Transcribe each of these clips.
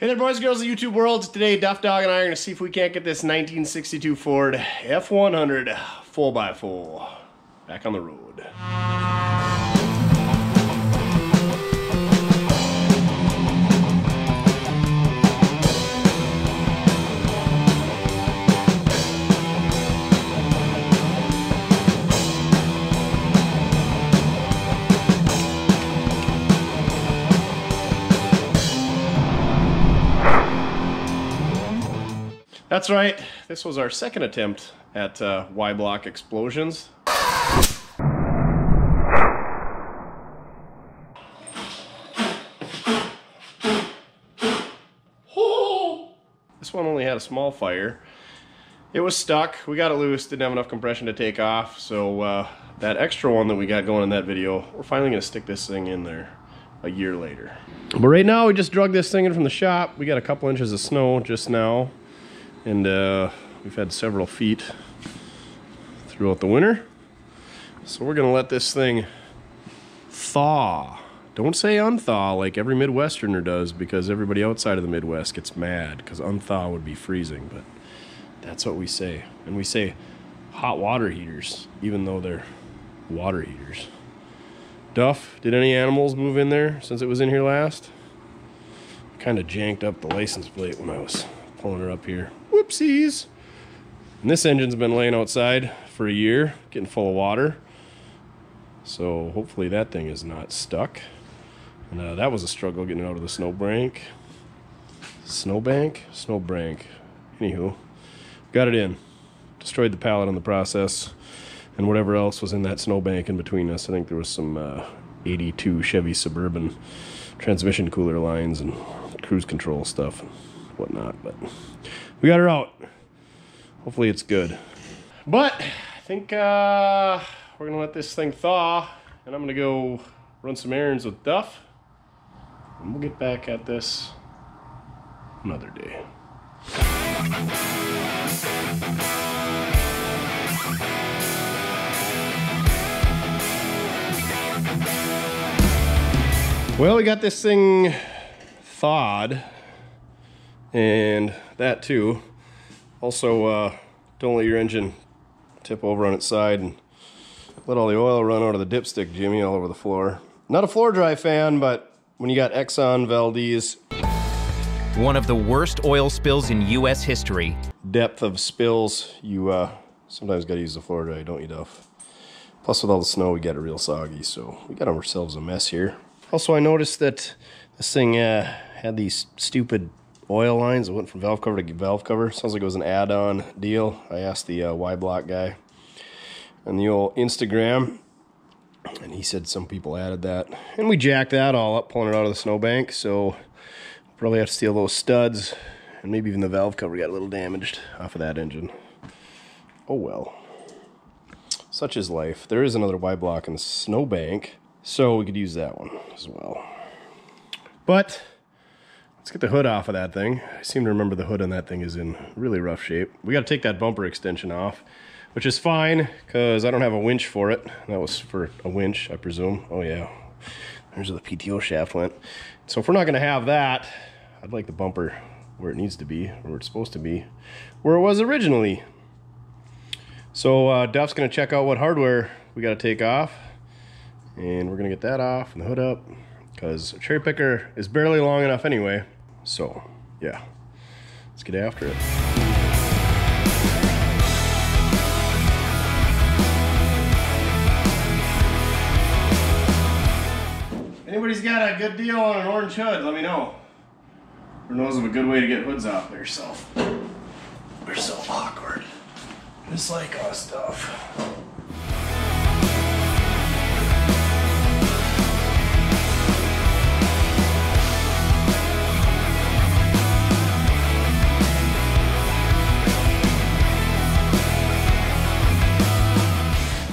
Hey there, boys and girls of the YouTube world. Today, Duff Dog and I are going to see if we can't get this 1962 Ford F100 4x4 back on the road. That's right. This was our second attempt at uh, Y-block explosions. This one only had a small fire. It was stuck. We got it loose. Didn't have enough compression to take off. So uh, that extra one that we got going in that video, we're finally going to stick this thing in there a year later. But right now, we just drug this thing in from the shop. We got a couple inches of snow just now and uh, we've had several feet throughout the winter. So we're gonna let this thing thaw. Don't say unthaw like every Midwesterner does because everybody outside of the Midwest gets mad because unthaw would be freezing, but that's what we say. And we say hot water heaters, even though they're water heaters. Duff, did any animals move in there since it was in here last? Kind of janked up the license plate when I was pulling her up here. Whoopsies. And this engine's been laying outside for a year, getting full of water. So hopefully that thing is not stuck. And uh, that was a struggle getting out of the snowbank. Snowbank? Snowbank. Anywho, got it in. Destroyed the pallet in the process. And whatever else was in that snowbank in between us. I think there was some uh, 82 Chevy Suburban transmission cooler lines and cruise control stuff and whatnot. But we got her out. Hopefully it's good. But I think uh, we're gonna let this thing thaw and I'm gonna go run some errands with Duff and we'll get back at this another day. Well, we got this thing thawed and that too. Also, uh, don't let your engine tip over on its side and let all the oil run out of the dipstick, Jimmy, all over the floor. Not a floor dry fan, but when you got Exxon Valdez. One of the worst oil spills in U.S. history. Depth of spills, you uh, sometimes got to use the floor dry, don't you, Duff? Plus, with all the snow, we got it real soggy, so we got ourselves a mess here. Also, I noticed that this thing uh, had these stupid oil lines. It went from valve cover to valve cover. Sounds like it was an add-on deal. I asked the uh, Y-block guy on the old Instagram, and he said some people added that. And we jacked that all up, pulling it out of the snowbank. So probably have to steal those studs, and maybe even the valve cover got a little damaged off of that engine. Oh well. Such is life. There is another Y-block in the snowbank, so we could use that one as well. But Let's get the hood off of that thing. I seem to remember the hood on that thing is in really rough shape. We got to take that bumper extension off, which is fine because I don't have a winch for it. That was for a winch, I presume. Oh yeah, there's where the PTO shaft went. So if we're not going to have that, I'd like the bumper where it needs to be, where it's supposed to be, where it was originally. So uh, Duff's going to check out what hardware we got to take off, and we're going to get that off and the hood up because cherry picker is barely long enough anyway. So, yeah, let's get after it. Anybody's got a good deal on an orange hood, let me know. Or knows of a good way to get hoods off there, so. They're so awkward. Just like us stuff.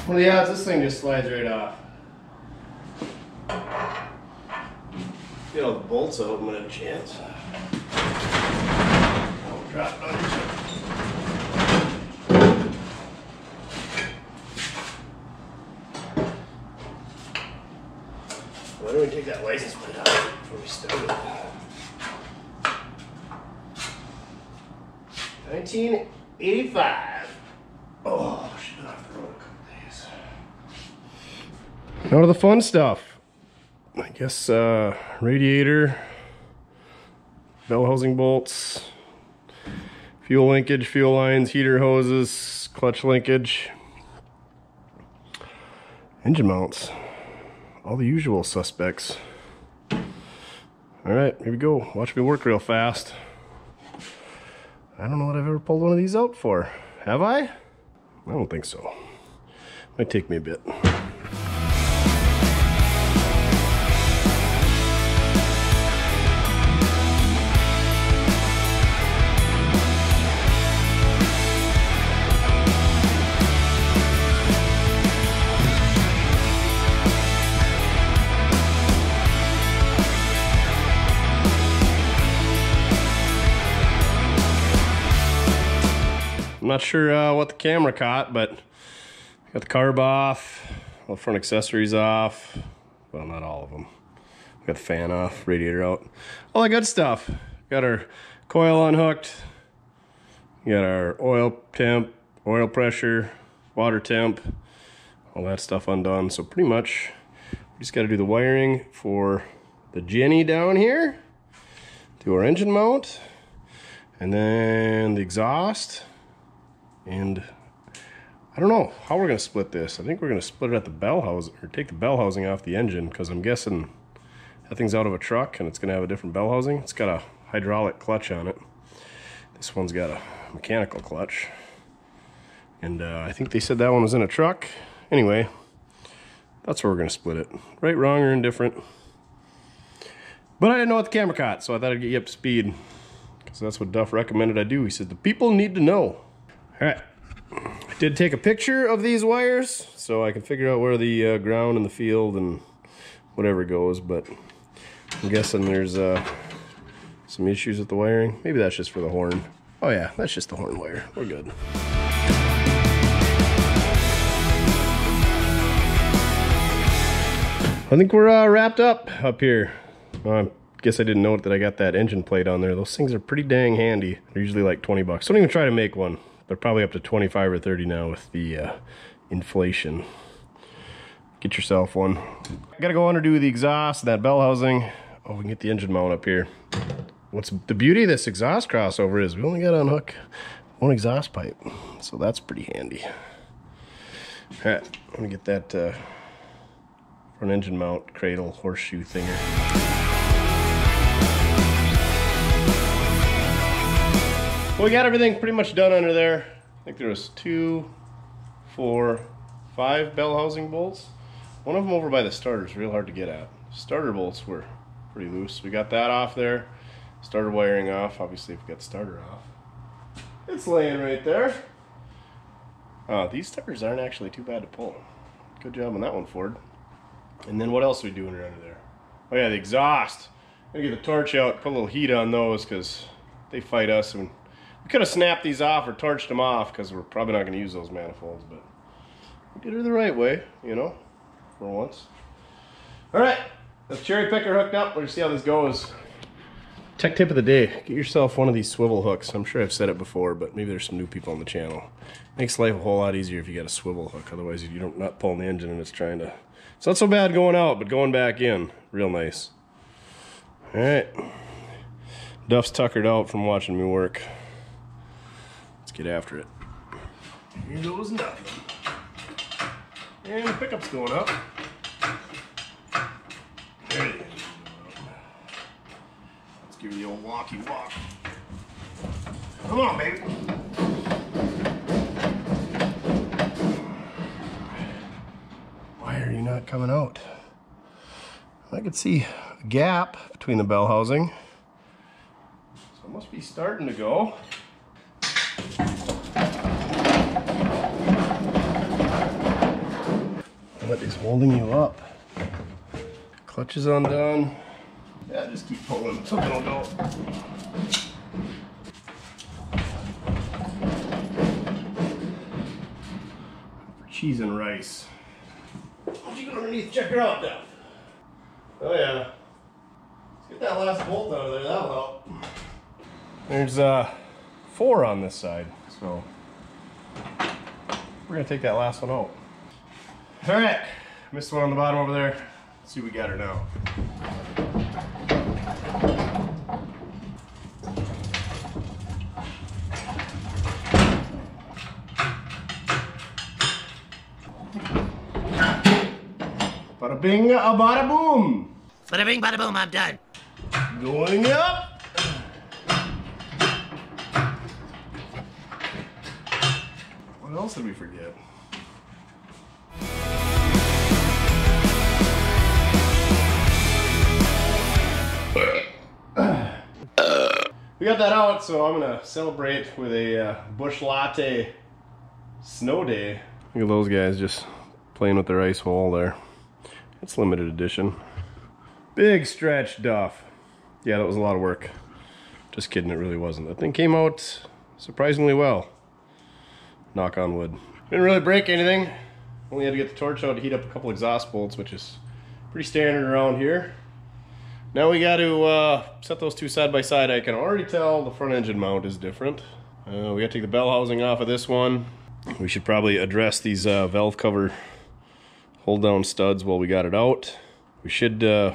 Well, yeah, this thing just slides right off. Get all the bolts out when I have a chance. Oh, drop it on Why don't we take that license plate out before we start it? 1985. Oh, should not have thrown a couple days. Now to the fun stuff. I guess uh, radiator, bell housing bolts, fuel linkage, fuel lines, heater hoses, clutch linkage, engine mounts, all the usual suspects. All right, here we go. Watch me work real fast. I don't know what I've ever pulled one of these out for. Have I? I don't think so. Might take me a bit. Not sure uh, what the camera caught, but got the carb off, all the front accessories off. Well, not all of them. Got the fan off, radiator out, all that good stuff. Got our coil unhooked. got our oil temp, oil pressure, water temp, all that stuff undone. So pretty much, we just got to do the wiring for the Jenny down here, do our engine mount, and then the exhaust and I don't know how we're going to split this. I think we're going to split it at the bell housing, or take the bell housing off the engine, because I'm guessing that thing's out of a truck, and it's going to have a different bell housing. It's got a hydraulic clutch on it. This one's got a mechanical clutch. And uh, I think they said that one was in a truck. Anyway, that's where we're going to split it. Right, wrong, or indifferent. But I didn't know what the camera caught, so I thought I'd get you up to speed. Because that's what Duff recommended I do. He said, the people need to know. All right. I did take a picture of these wires so I can figure out where the uh, ground and the field and whatever goes, but I'm guessing there's uh, some issues with the wiring. Maybe that's just for the horn. Oh yeah, that's just the horn wire. We're good. I think we're uh, wrapped up up here. I guess I didn't note that I got that engine plate on there. Those things are pretty dang handy. They're usually like 20 bucks. Don't even try to make one. They're probably up to 25 or 30 now with the uh, inflation. Get yourself one. Gotta go under the exhaust and that bell housing. Oh, we can get the engine mount up here. What's the beauty of this exhaust crossover is we only gotta unhook one exhaust pipe. So that's pretty handy. All right, I'm gonna get that uh, front engine mount cradle horseshoe thinger. Well, we got everything pretty much done under there. I think there was two, four, five bell housing bolts. One of them over by the starter is real hard to get at. Starter bolts were pretty loose. We got that off there. Starter wiring off. Obviously, if we got starter off. It's laying right there. Uh, these starters aren't actually too bad to pull. Good job on that one, Ford. And then what else are we doing under there? Oh yeah, the exhaust. I'm gonna get the torch out, put a little heat on those because they fight us and we could have snapped these off or torched them off because we're probably not going to use those manifolds, but we did it the right way, you know, for once. All right, the cherry picker hooked up. Going see how this goes. Tech tip of the day, get yourself one of these swivel hooks. I'm sure I've said it before, but maybe there's some new people on the channel. Makes life a whole lot easier if you got a swivel hook. Otherwise, you don't not pulling the engine and it's trying to. It's not so bad going out, but going back in, real nice. All right. Duff's tuckered out from watching me work get after it. Here goes nothing. And the pickup's going up. There it is. Let's give you the old walkie walk. Come on, baby. Why are you not coming out? I could see a gap between the bell housing. So it must be starting to go. What is holding you up? Clutch is undone. Yeah, just keep pulling. Something will go. Cheese and rice. You go underneath? Check her out, Duff. Oh yeah. Let's get that last bolt out of there. That'll help. There's uh four on this side. So we're gonna take that last one out. All right, missed one on the bottom over there. Let's see what we got her now. Bada bing, a bada boom. Bada bing, bada boom, I'm done. Going up. What else did we forget? We got that out, so I'm gonna celebrate with a uh, Busch Latte snow day. Look at those guys just playing with their ice hole there. It's limited edition. Big stretch Duff. Yeah, that was a lot of work. Just kidding, it really wasn't. That thing came out surprisingly well. Knock on wood. Didn't really break anything. Only had to get the torch out to heat up a couple exhaust bolts, which is pretty standard around here. Now we got to uh, set those two side by side. I can already tell the front engine mount is different. Uh, we got to take the bell housing off of this one. We should probably address these uh, valve cover hold down studs while we got it out. We should uh,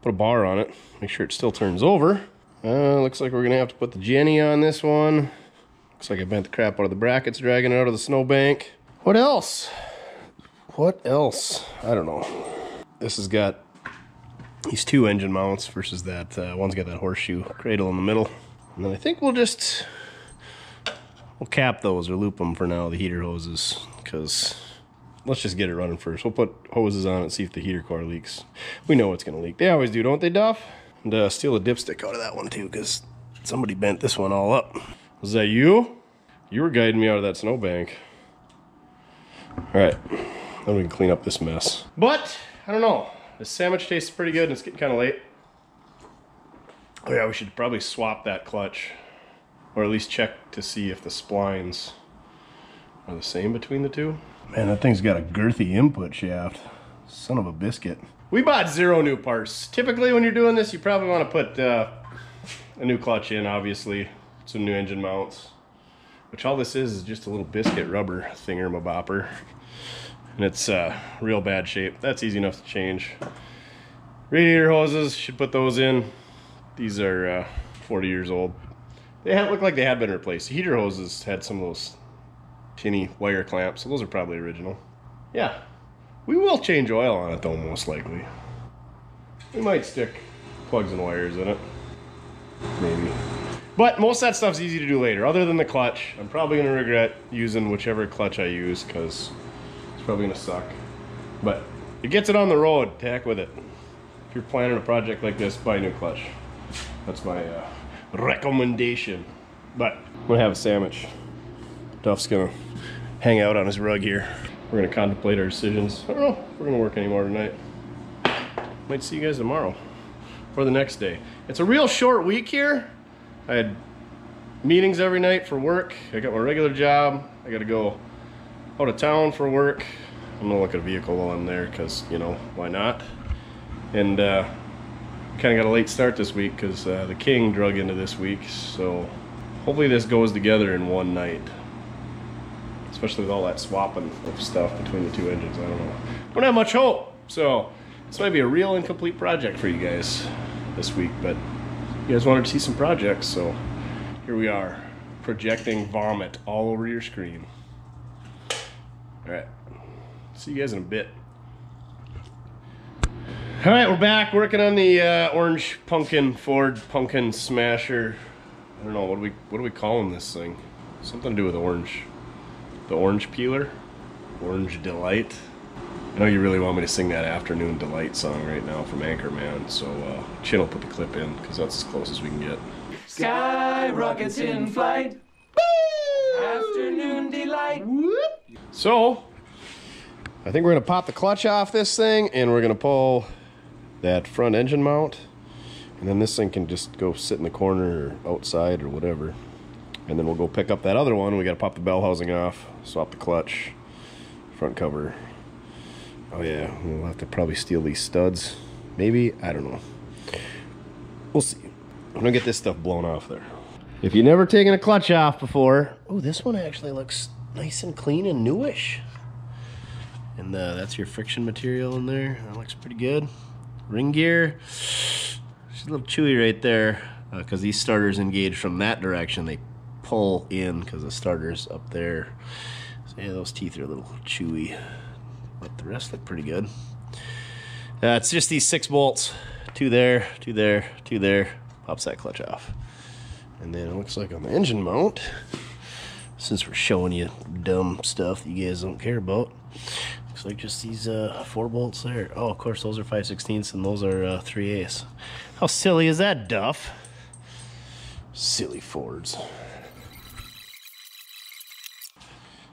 put a bar on it, make sure it still turns over. Uh, looks like we're gonna have to put the Jenny on this one. Looks like I bent the crap out of the brackets dragging it out of the snowbank. What else? What else? I don't know. This has got these two engine mounts versus that uh, one's got that horseshoe cradle in the middle. And then I think we'll just we'll cap those or loop them for now, the heater hoses, because let's just get it running first. We'll put hoses on it, and see if the heater core leaks. We know it's gonna leak. They always do, don't they, Duff? And uh, steal a dipstick out of that one too, because somebody bent this one all up. Was that you? You were guiding me out of that snowbank. All right, then we can clean up this mess. But, I don't know. The sandwich tastes pretty good and it's getting kind of late. Oh yeah, we should probably swap that clutch. Or at least check to see if the splines are the same between the two. Man, that thing's got a girthy input shaft. Son of a biscuit. We bought zero new parts. Typically when you're doing this, you probably want to put uh, a new clutch in, obviously. Some new engine mounts. Which all this is is just a little biscuit rubber thingamabopper. And it's uh, real bad shape. That's easy enough to change. Radiator hoses, should put those in. These are uh, 40 years old. They look like they had been replaced. The heater hoses had some of those tinny wire clamps, so those are probably original. Yeah, we will change oil on it though, most likely. We might stick plugs and wires in it. Maybe. But most of that stuff's easy to do later. Other than the clutch, I'm probably going to regret using whichever clutch I use because it's probably to suck. But it gets it on the road. To heck with it. If you're planning a project like this, buy a new clutch. That's my uh, recommendation. But I'm to have a sandwich. Duff's to hang out on his rug here. We're to contemplate our decisions. I don't know if we're to work anymore tonight. Might see you guys tomorrow or the next day. It's a real short week here. I had meetings every night for work. I got my regular job. I got to go out of town for work. I'm gonna look at a vehicle while I'm there because you know why not. And uh, kind of got a late start this week because uh, the King drug into this week. So hopefully this goes together in one night. Especially with all that swapping of stuff between the two engines. I don't know. Don't have much hope. So this might be a real incomplete project for you guys this week, but you guys wanted to see some projects, so here we are, projecting vomit all over your screen. All right, see you guys in a bit. All right, we're back working on the uh, orange pumpkin Ford pumpkin smasher. I don't know what do we what do we calling this thing? Something to do with orange. The orange peeler, orange delight. I know you really want me to sing that afternoon delight song right now from Anchorman, so uh, Chin will put the clip in because that's as close as we can get. Sky rockets in flight. Afternoon delight. So, I think we're gonna pop the clutch off this thing and we're gonna pull that front engine mount, and then this thing can just go sit in the corner or outside or whatever. And then we'll go pick up that other one. We gotta pop the bell housing off, swap the clutch, front cover. Oh yeah, we'll have to probably steal these studs. Maybe, I don't know. We'll see. I'm gonna get this stuff blown off there. If you've never taken a clutch off before, oh, this one actually looks nice and clean and newish. And uh, that's your friction material in there. That looks pretty good. Ring gear, she's a little chewy right there because uh, these starters engage from that direction. They pull in because the starter's up there. So yeah, those teeth are a little chewy, but the rest look pretty good. Uh, it's just these six bolts, two there, two there, two there. Pops that clutch off. And then it looks like on the engine mount, since we're showing you dumb stuff that you guys don't care about, looks like just these uh, four bolts there. Oh, of course, those are 5 16ths and those are uh, 3 eighths. How silly is that, Duff? Silly Fords.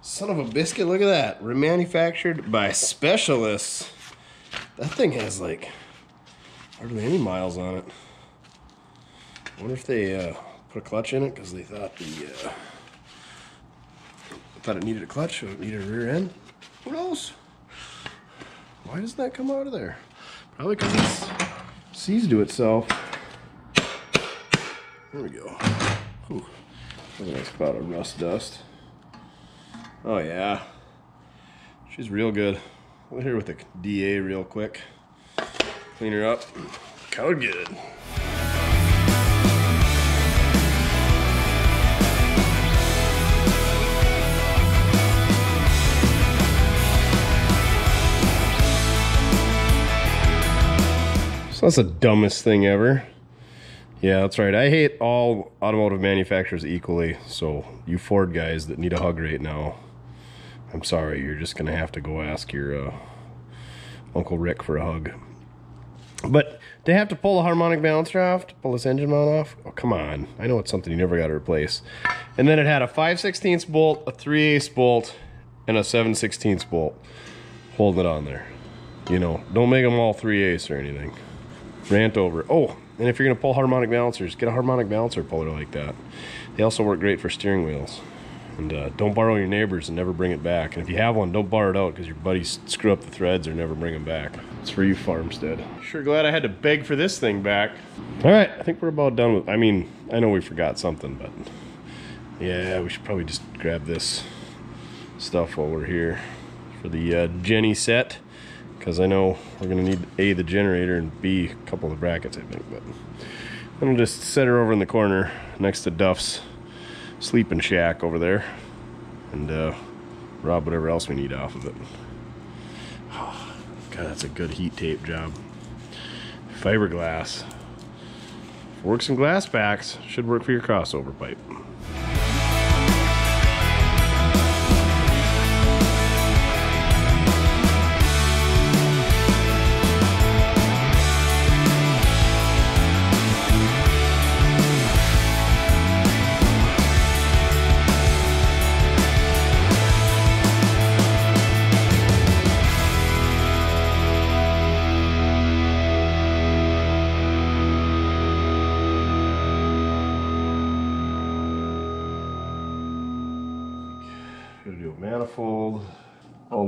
Son of a biscuit, look at that. Remanufactured by specialists. That thing has like hardly any miles on it. I wonder if they uh, put a clutch in it because they thought the uh, thought it needed a clutch or it needed a rear end. Who knows? Why doesn't that come out of there? Probably because it's seized to itself. There we go. Whew. There's a nice cloud of rust dust. Oh yeah. She's real good. We'll hit her with a DA real quick. Clean her up. Code good. So that's the dumbest thing ever. Yeah, that's right. I hate all automotive manufacturers equally. So you Ford guys that need a hug right now, I'm sorry. You're just gonna have to go ask your uh, Uncle Rick for a hug. But they have to pull the harmonic balancer off to pull this engine mount off. Oh, come on. I know it's something you never got to replace. And then it had a 5 16 bolt, a 3 8 bolt, and a 7 16 bolt holding it on there. You know, don't make them all 3 8 or anything rant over. Oh, and if you're gonna pull harmonic balancers, get a harmonic balancer puller like that. They also work great for steering wheels. And uh, don't borrow your neighbors and never bring it back. And if you have one, don't borrow it out because your buddies screw up the threads or never bring them back. It's for you, Farmstead. Sure glad I had to beg for this thing back. All right, I think we're about done with. I mean, I know we forgot something, but yeah, we should probably just grab this stuff while we're here for the uh, Jenny set because I know we're going to need A, the generator, and B, a couple of the brackets, I think. But I'm going to just set her over in the corner next to Duff's sleeping shack over there and uh, rob whatever else we need off of it. Oh, God, that's a good heat tape job. Fiberglass. Works in glass packs. Should work for your crossover pipe.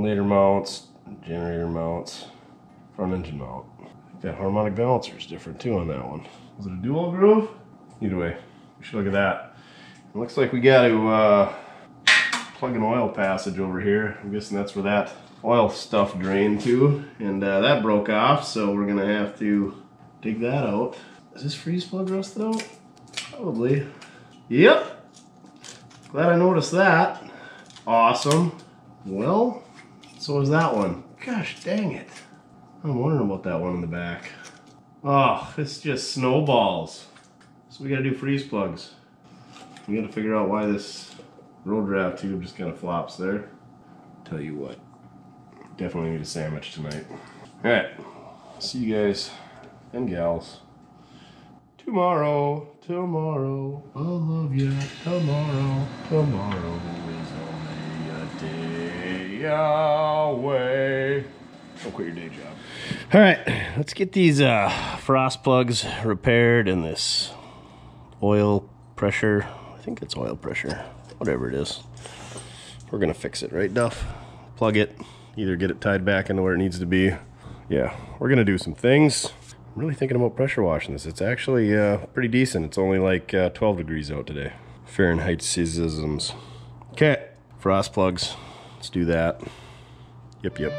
Alternator mounts, generator mounts, front engine mount. That harmonic balancer is different too on that one. Was it a dual groove? Either way, we should look at that. It looks like we got to uh, plug an oil passage over here. I'm guessing that's where that oil stuff drained to. And uh, that broke off, so we're gonna have to dig that out. Is this freeze plug rusted out? Probably. Yep. Glad I noticed that. Awesome. Well, so was that one. Gosh dang it. I'm wondering about that one in the back. Ah, oh, this just snowballs. So we gotta do freeze plugs. We gotta figure out why this road draft tube just kind of flops there. Tell you what, definitely need a sandwich tonight. All right, see you guys and gals tomorrow, tomorrow. I love you tomorrow, tomorrow away. Don't quit your day job. All right, let's get these uh, frost plugs repaired and this oil pressure. I think it's oil pressure, whatever it is. We're gonna fix it, right, Duff? Plug it, either get it tied back into where it needs to be. Yeah, we're gonna do some things. I'm really thinking about pressure washing this. It's actually uh, pretty decent. It's only like uh, 12 degrees out today. Fahrenheit scissisms. Okay, frost plugs. Let's do that. Yep, yep.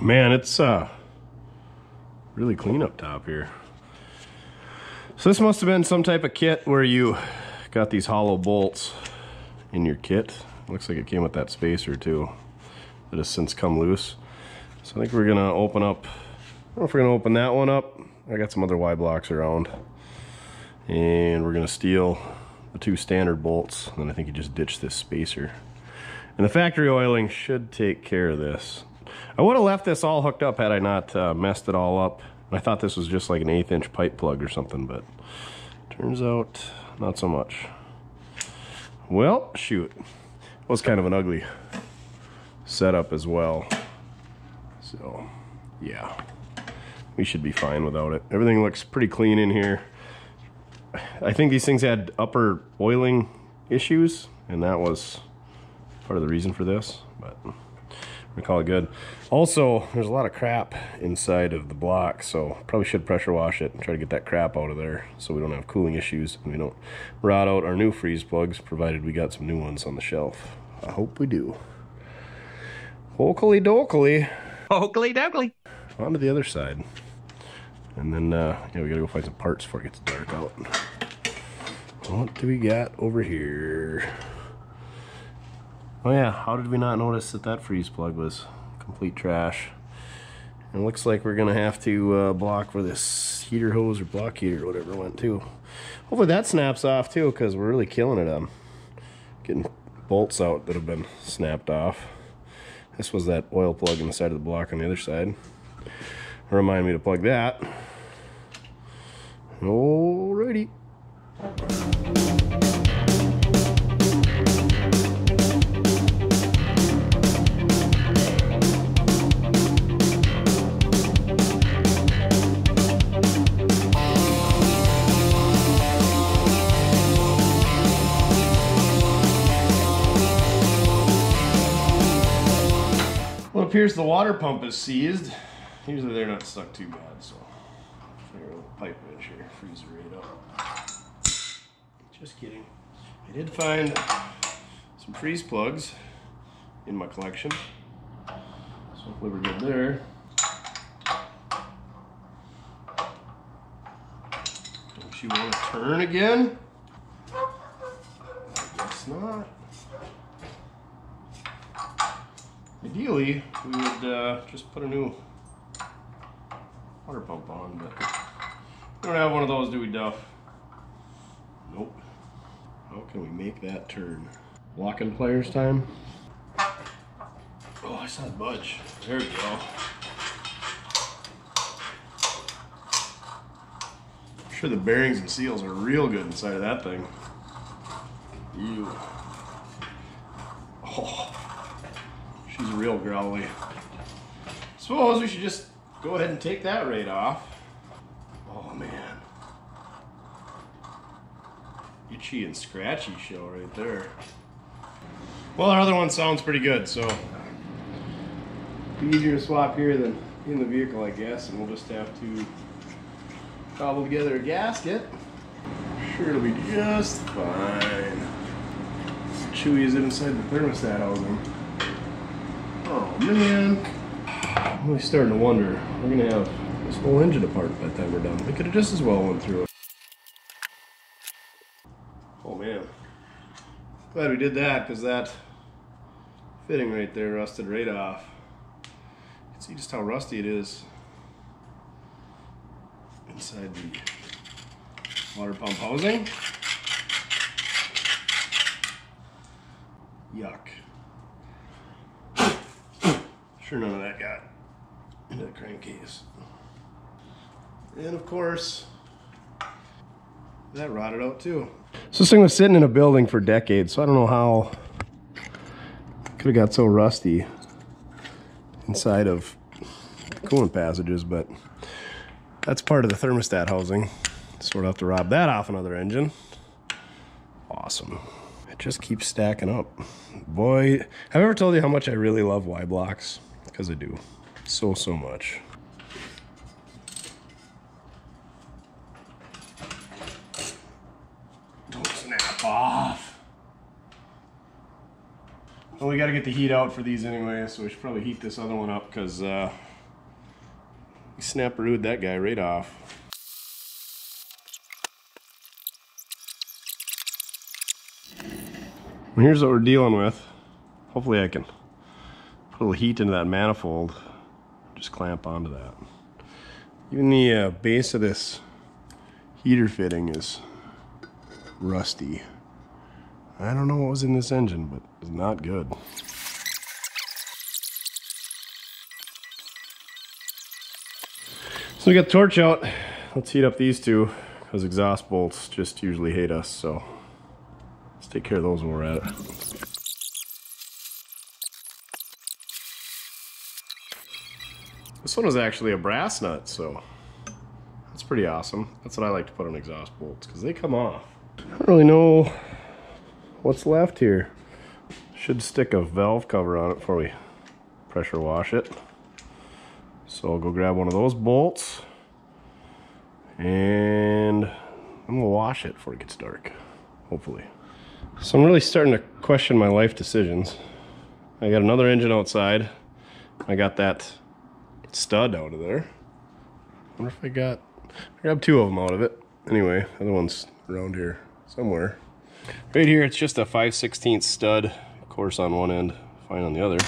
Man, it's uh, really clean up top here. So this must have been some type of kit where you got these hollow bolts in your kit. Looks like it came with that spacer too that has since come loose. So I think we're gonna open up, I don't know if we're gonna open that one up. I got some other Y blocks around. And we're gonna steal the two standard bolts. And then I think you just ditch this spacer. And the factory oiling should take care of this. I would have left this all hooked up had I not uh, messed it all up. I thought this was just like an eighth inch pipe plug or something, but turns out not so much. Well, shoot. It was kind of an ugly setup as well. So, yeah. We should be fine without it. Everything looks pretty clean in here. I think these things had upper oiling issues, and that was part of the reason for this, but we call it good. Also, there's a lot of crap inside of the block, so probably should pressure wash it and try to get that crap out of there so we don't have cooling issues and we don't rot out our new freeze plugs, provided we got some new ones on the shelf. I hope we do. Oakley dokley. Oakley dokley. On to the other side. And then, uh, yeah, we gotta go find some parts before it gets dark out. What do we got over here? Oh yeah, how did we not notice that that freeze plug was complete trash? It looks like we're gonna have to uh, block where this heater hose or block heater or whatever went too. Hopefully that snaps off too because we're really killing it on getting bolts out that have been snapped off. This was that oil plug in the side of the block on the other side. Remind me to plug that. Alrighty. Appears the water pump is seized. Usually they're not stuck too bad, so figure a little pipe wrench here, freeze it right up. Just kidding. I did find some freeze plugs in my collection. So hopefully we're good there. Don't you want to turn again? I guess not. Ideally, we would uh, just put a new water pump on, but we don't have one of those, do we, Duff? Nope. How can we make that turn? Locking pliers time? Oh, I saw it budge. There we go. I'm sure the bearings and seals are real good inside of that thing. Ew. Oh. She's real growly. Suppose we should just go ahead and take that right off. Oh man. Itchy and scratchy show right there. Well, our other one sounds pretty good, so be easier to swap here than in the vehicle, I guess, and we'll just have to cobble together a gasket. Sure, it'll be just fine. Chewy is inside the thermostat housing. Man. I'm really starting to wonder. We're gonna have this whole engine apart by the time we're done. We could have just as well went through it. Oh man. Glad we did that because that fitting right there rusted right off. You can see just how rusty it is inside the water pump housing. Yuck. None of that got into the crankcase. And of course, That rotted out too. So this thing was sitting in a building for decades, so I don't know how it could have got so rusty inside of coolant passages, but that's part of the thermostat housing. Sort of have to rob that off another engine. Awesome. It just keeps stacking up. Boy, have I ever told you how much I really love Y blocks? Because I do. So, so much. Don't snap off. Well, we got to get the heat out for these anyway, so we should probably heat this other one up because uh, we that guy right off. Here's what we're dealing with. Hopefully I can put a little heat into that manifold. Just clamp onto that. Even the uh, base of this heater fitting is rusty. I don't know what was in this engine, but it's not good. So we got the torch out. Let's heat up these two because exhaust bolts just usually hate us, so let's take care of those when we're at it. This one was actually a brass nut, so that's pretty awesome. That's what I like to put on exhaust bolts because they come off. I don't really know what's left here. Should stick a valve cover on it before we pressure wash it. So I'll go grab one of those bolts and I'm gonna wash it before it gets dark, hopefully. So I'm really starting to question my life decisions. I got another engine outside. I got that stud out of there. wonder if I got, I grabbed two of them out of it. Anyway, other one's around here somewhere. Right here, it's just a 5 16 stud, of course on one end, fine on the other.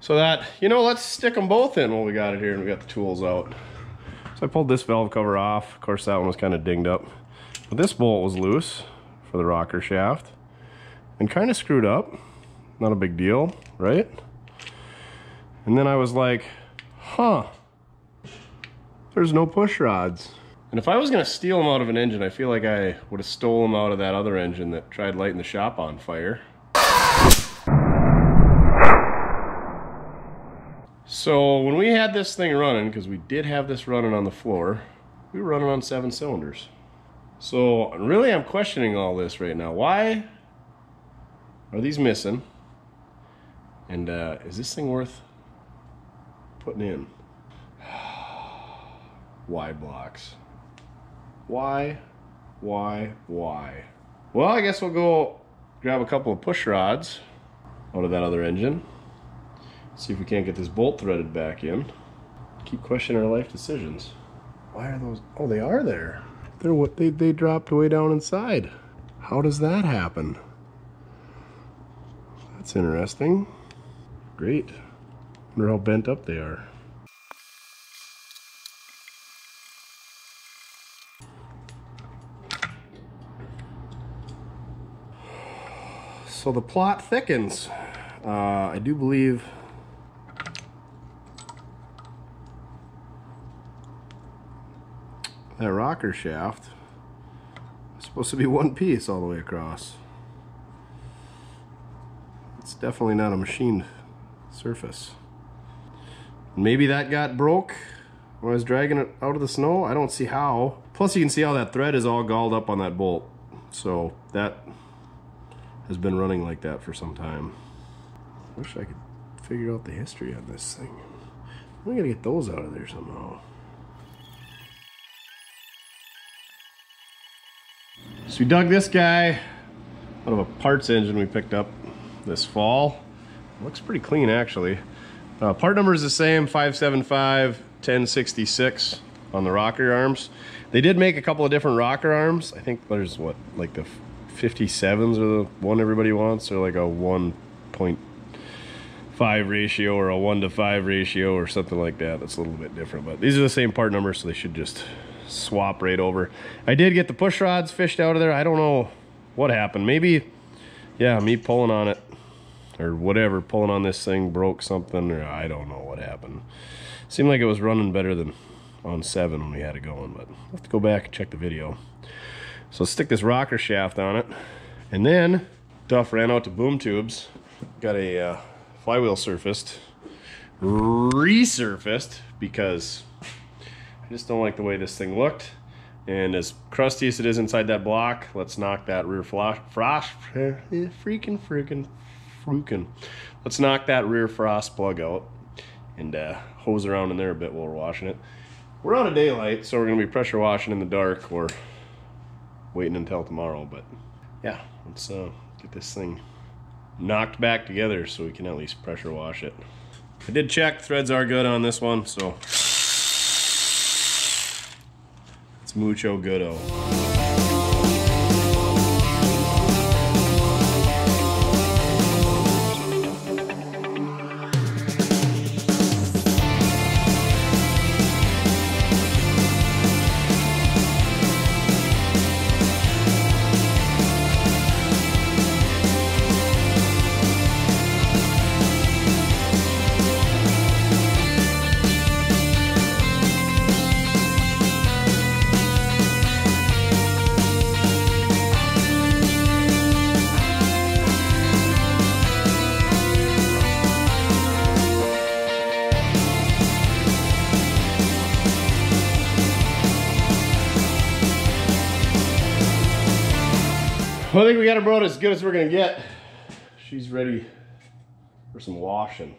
So that, you know, let's stick them both in while we got it here and we got the tools out. So I pulled this valve cover off. Of course, that one was kind of dinged up. But this bolt was loose for the rocker shaft and kind of screwed up. Not a big deal, right? And then I was like, huh, there's no push rods. And if I was gonna steal them out of an engine, I feel like I would have stole them out of that other engine that tried lighting the shop on fire. So when we had this thing running, because we did have this running on the floor, we were running on seven cylinders. So really I'm questioning all this right now. Why are these missing? And uh, is this thing worth putting in? Y blocks. Why? Why? Why? Well, I guess we'll go grab a couple of push rods out of that other engine. See if we can't get this bolt threaded back in. Keep questioning our life decisions. Why are those? Oh, they are there. They're what they they dropped way down inside. How does that happen? That's interesting. Great. Wonder how bent up they are. So the plot thickens. Uh, I do believe that rocker shaft is supposed to be one piece all the way across. It's definitely not a machined surface. Maybe that got broke when I was dragging it out of the snow. I don't see how. Plus you can see how that thread is all galled up on that bolt. So that has been running like that for some time. Wish I could figure out the history on this thing. We gotta get those out of there somehow. So we dug this guy out of a parts engine we picked up this fall. Looks pretty clean actually. Uh, part number is the same, 575 1066 on the rocker arms. They did make a couple of different rocker arms. I think there's what, like the 57s are the one everybody wants, or like a 1.5 ratio or a 1 to 5 ratio or something like that. That's a little bit different, but these are the same part numbers, so they should just swap right over. I did get the push rods fished out of there. I don't know what happened. Maybe, yeah, me pulling on it or whatever, pulling on this thing broke something or I don't know what happened. Seemed like it was running better than on 7 when we had it going, but I'll have to go back and check the video. So stick this rocker shaft on it. And then Duff ran out to boom tubes. Got a uh, flywheel surfaced. Resurfaced because I just don't like the way this thing looked. And as crusty as it is inside that block, let's knock that rear frost, frost freaking, freaking, freaking. Let's knock that rear frost plug out and uh, hose around in there a bit while we're washing it. We're out of daylight, so we're gonna be pressure washing in the dark or waiting until tomorrow. But yeah, let's uh, get this thing knocked back together so we can at least pressure wash it. I did check, threads are good on this one, so it's mucho goodo. Got her as good as we're gonna get. She's ready for some washing.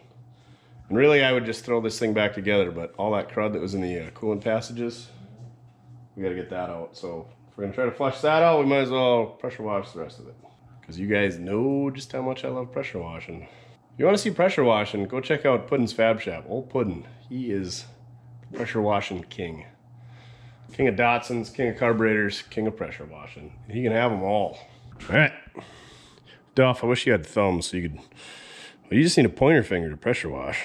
And really, I would just throw this thing back together, but all that crud that was in the uh, coolant passages, we gotta get that out. So if we're gonna try to flush that out, we might as well pressure wash the rest of it. Because you guys know just how much I love pressure washing. If you wanna see pressure washing, go check out Puddin's Fab Shop. Old Puddin, he is pressure washing king. King of Datsuns, king of carburetors, king of pressure washing. He can have them all. All right. Duff, I wish you had thumbs so you could. Well, you just need a pointer finger to pressure wash.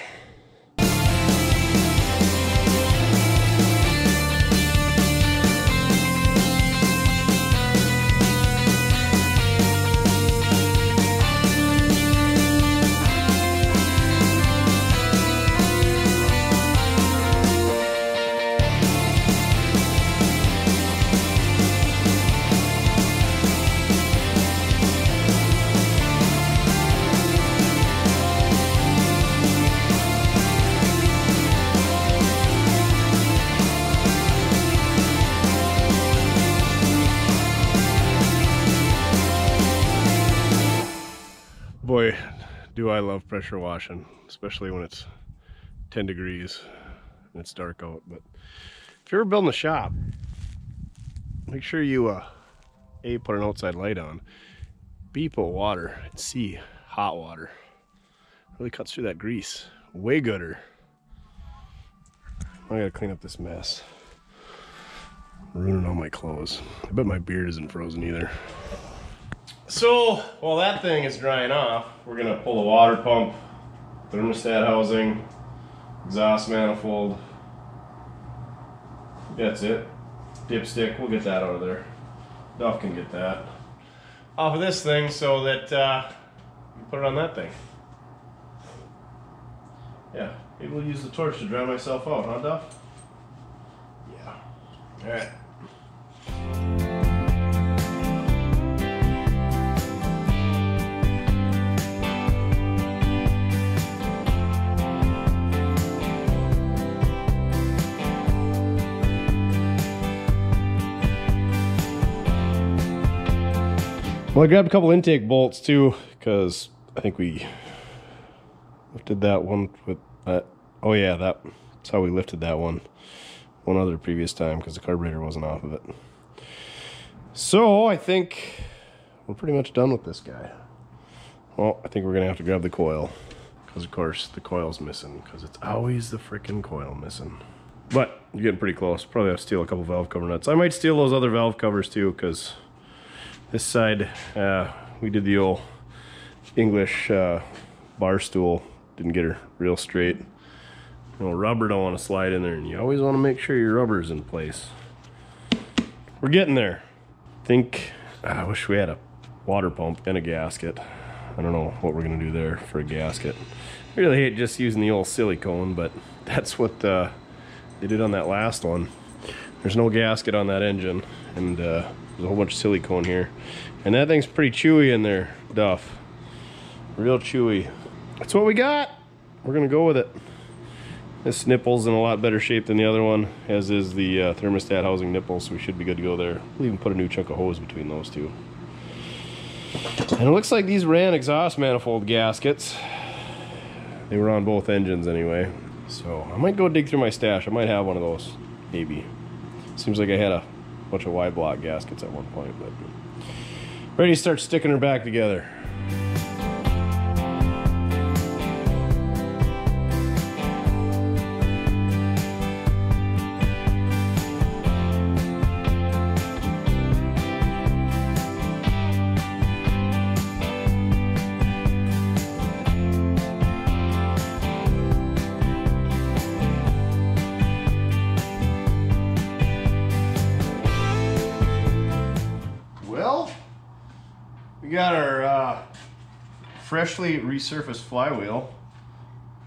I love pressure washing, especially when it's 10 degrees and it's dark out. But if you're building a shop, make sure you uh, A, put an outside light on, B, put water, and C, hot water. Really cuts through that grease. Way gooder. I gotta clean up this mess. Ruining all my clothes. I bet my beard isn't frozen either. So, while that thing is drying off, we're gonna pull the water pump, thermostat housing, exhaust manifold. That's it. Dipstick, we'll get that out of there. Duff can get that. Off of this thing so that uh, you put it on that thing. Yeah, maybe we'll use the torch to dry myself out, huh Duff? Yeah. Alright. Well, I grabbed a couple intake bolts too, because I think we lifted that one with that. Oh yeah, that, that's how we lifted that one one other previous time because the carburetor wasn't off of it. So I think we're pretty much done with this guy. Well, I think we're gonna have to grab the coil because of course the coil's missing because it's always the freaking coil missing. But you're getting pretty close. Probably have to steal a couple valve cover nuts. I might steal those other valve covers too because this side, uh, we did the old English uh, bar stool. Didn't get her real straight. You rubber don't want to slide in there, and you always want to make sure your rubber is in place. We're getting there. Think, I wish we had a water pump and a gasket. I don't know what we're gonna do there for a gasket. I really hate just using the old silicone, but that's what uh, they did on that last one. There's no gasket on that engine, and uh, there's a whole bunch of silicone here. And that thing's pretty chewy in there, Duff. Real chewy. That's what we got. We're gonna go with it. This nipple's in a lot better shape than the other one, as is the uh, thermostat housing nipple, so we should be good to go there. We'll even put a new chunk of hose between those two. And it looks like these ran exhaust manifold gaskets. They were on both engines anyway. So I might go dig through my stash. I might have one of those, maybe. Seems like I had a bunch of Y-block gaskets at one point, but ready to start sticking her back together. Freshly resurfaced flywheel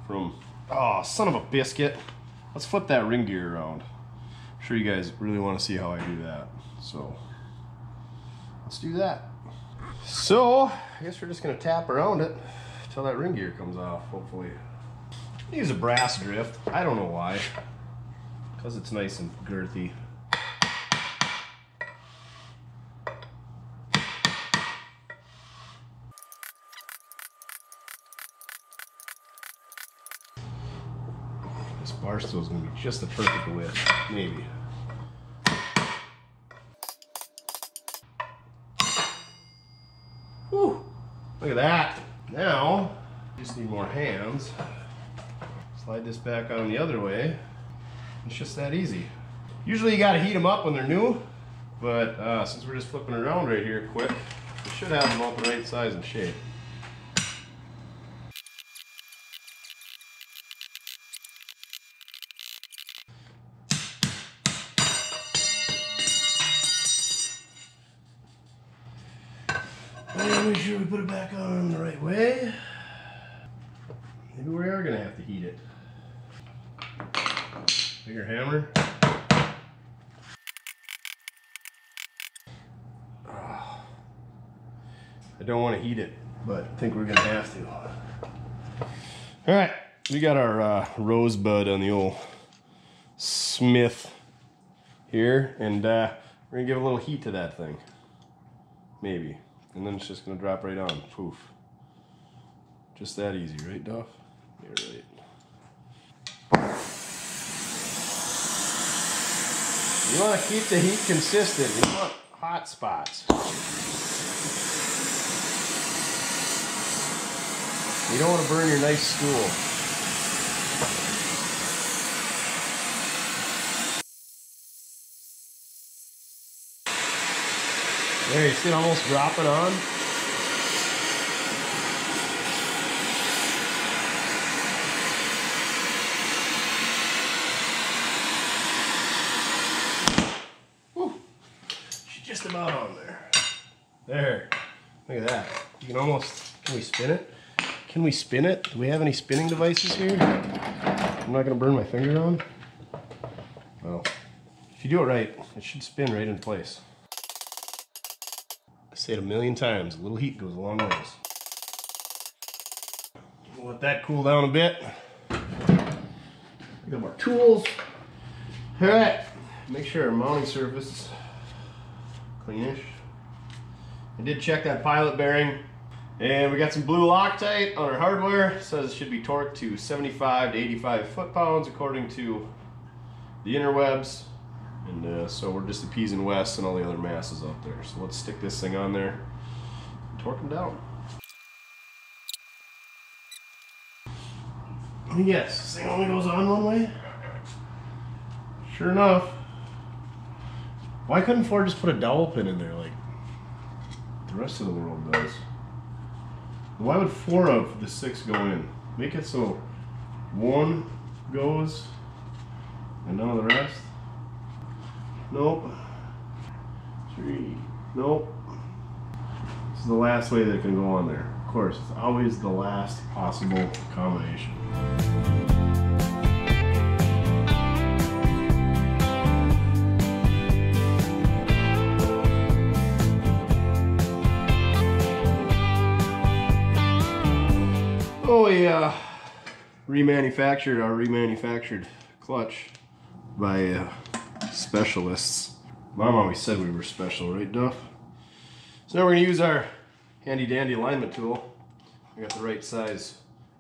from, oh, son of a biscuit. Let's flip that ring gear around. I'm sure you guys really want to see how I do that. So, let's do that. So, I guess we're just to tap around it until that ring gear comes off, hopefully. Use a brass drift. I don't know why. Because it's nice and girthy. This bar is going to be just the perfect width, maybe. Whew, look at that. Now, just need more hands. Slide this back on the other way. It's just that easy. Usually you got to heat them up when they're new, but uh, since we're just flipping around right here quick, we should have them all the right size and shape. Back on the right way. Maybe we are gonna have to heat it. Bigger hammer. Ah. I don't want to heat it, but I think we're gonna have to. All right, we got our uh, rosebud on the old Smith here, and uh, we're gonna give a little heat to that thing. Maybe. And then it's just gonna drop right on. Poof. Just that easy, right, Duff? You're right. You want to keep the heat consistent. You want hot spots. You don't want to burn your nice stool. There, you see it almost dropping on? She's just about on there. There. Look at that. You can almost, can we spin it? Can we spin it? Do we have any spinning devices here? I'm not gonna burn my finger on. Well, if you do it right, it should spin right in place. Say it a million times, a little heat goes a long ways. We'll let that cool down a bit. We got more tools. All right, make sure our mounting surface is cleanish. I did check that pilot bearing and we got some blue Loctite on our hardware. It says it should be torqued to 75 to 85 foot-pounds according to the interwebs. And uh, so we're just appeasing West and all the other masses out there. So let's stick this thing on there torque them down. Yes, this thing only goes on one way. Sure enough. Why couldn't Ford just put a dowel pin in there like the rest of the world does? Why would four of the six go in? Make it so one goes and none of the rest. Nope. Three. Nope. This is the last way that can go on there. Of course, it's always the last possible combination. Oh, we uh, remanufactured our remanufactured clutch by uh, specialists. Mom always said we were special, right, Duff? So now we're going to use our handy dandy alignment tool. I got the right size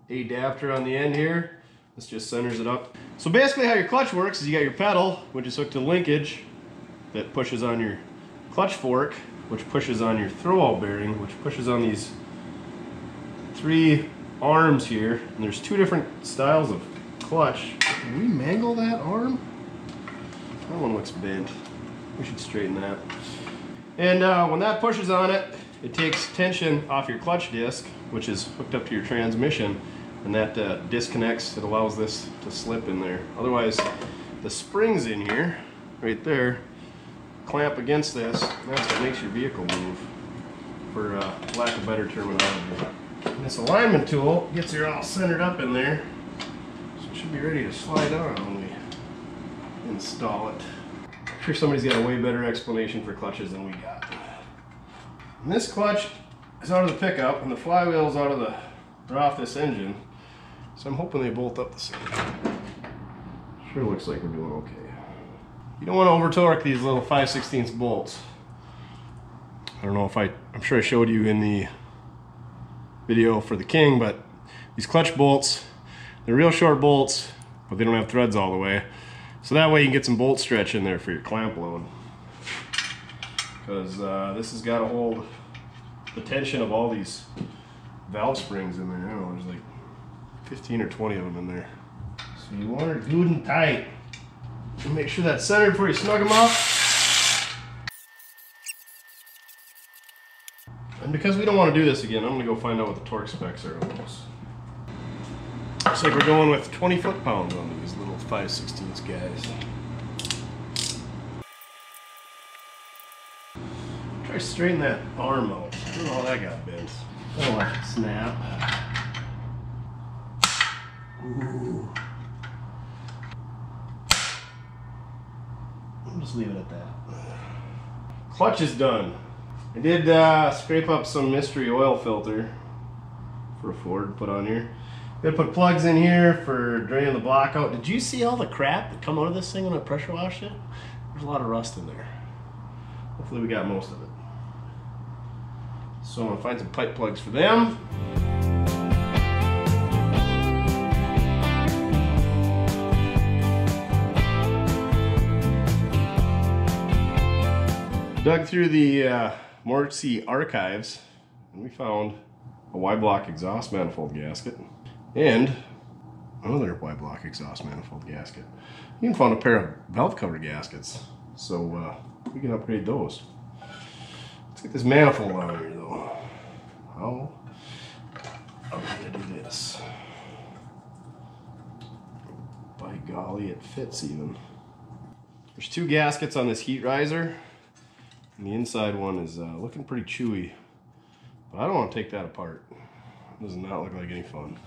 adapter on the end here. This just centers it up. So basically how your clutch works is you got your pedal, which is hooked to linkage that pushes on your clutch fork, which pushes on your throwout bearing, which pushes on these three arms here. And there's two different styles of clutch. Did we mangle that arm? That one looks bent. We should straighten that. And uh, when that pushes on it, it takes tension off your clutch disc, which is hooked up to your transmission, and that uh, disconnects. It allows this to slip in there. Otherwise, the springs in here, right there, clamp against this, that's what makes your vehicle move, for uh, lack of better terminology. And this alignment tool gets her all centered up in there, so it should be ready to slide on install it. I'm sure somebody's got a way better explanation for clutches than we got. And this clutch is out of the pickup, and the flywheel's out of the, or off this engine, so I'm hoping they bolt up the same. Sure looks like we're doing okay. You don't want to over torque these little 5 16 bolts. I don't know if I, I'm sure I showed you in the video for the King, but these clutch bolts, they're real short bolts, but they don't have threads all the way. So that way you can get some bolt stretch in there for your clamp load. Because uh, this has got to hold the tension of all these valve springs in there. I know, there's like 15 or 20 of them in there. So you want it good and tight. And make sure that's centered before you snug them up. And because we don't want to do this again, I'm going to go find out what the torque specs are on. Looks like we're going with 20 foot-pounds on these little 5 16 guys. Try to straighten that arm out. Look at all that got bent. Oh, it snap. Ooh. I'll just leave it at that. Clutch is done. I did uh, scrape up some mystery oil filter for Ford to put on here. Gonna put plugs in here for draining the block out. Did you see all the crap that come out of this thing when I pressure washed it? There's a lot of rust in there. Hopefully we got most of it. So I'm gonna find some pipe plugs for them. Dug through the uh, archives and we found a Y-block exhaust manifold gasket and another Y-block exhaust manifold gasket. You can find a pair of valve cover gaskets, so uh, we can upgrade those. Let's get this manifold on here though. How are we gonna do this? By golly, it fits even. There's two gaskets on this heat riser. And the inside one is uh, looking pretty chewy. But I don't want to take that apart. Does not look like any fun.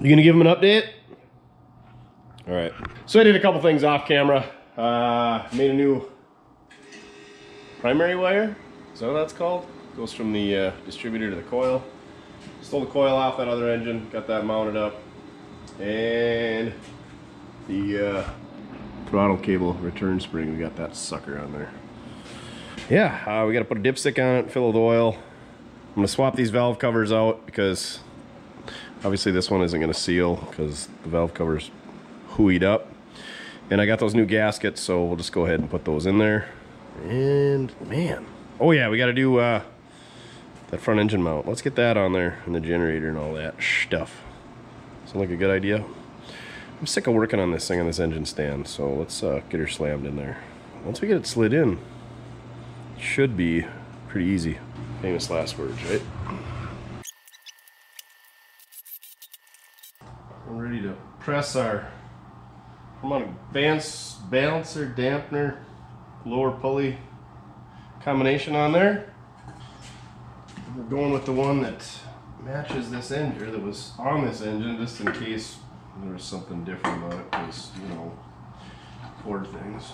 You gonna give him an update? All right. So I did a couple things off camera. Uh, made a new primary wire. Is that what that's called? Goes from the uh, distributor to the coil. Stole the coil off that other engine, got that mounted up. And the uh, throttle cable return spring, we got that sucker on there. Yeah, uh, we gotta put a dipstick on it, fill it with oil. I'm gonna swap these valve covers out because obviously this one isn't gonna seal because the valve cover's hooied up. And I got those new gaskets, so we'll just go ahead and put those in there. And man, oh yeah, we gotta do uh, that front engine mount. Let's get that on there and the generator and all that stuff. Sound like a good idea? I'm sick of working on this thing on this engine stand, so let's uh, get her slammed in there. Once we get it slid in, it should be pretty easy. Famous last words, right? We're ready to press our I'm on advance balancer, dampener, lower pulley combination on there. We're going with the one that matches this engine, that was on this engine, just in case there was something different about it, because, you know, cord things.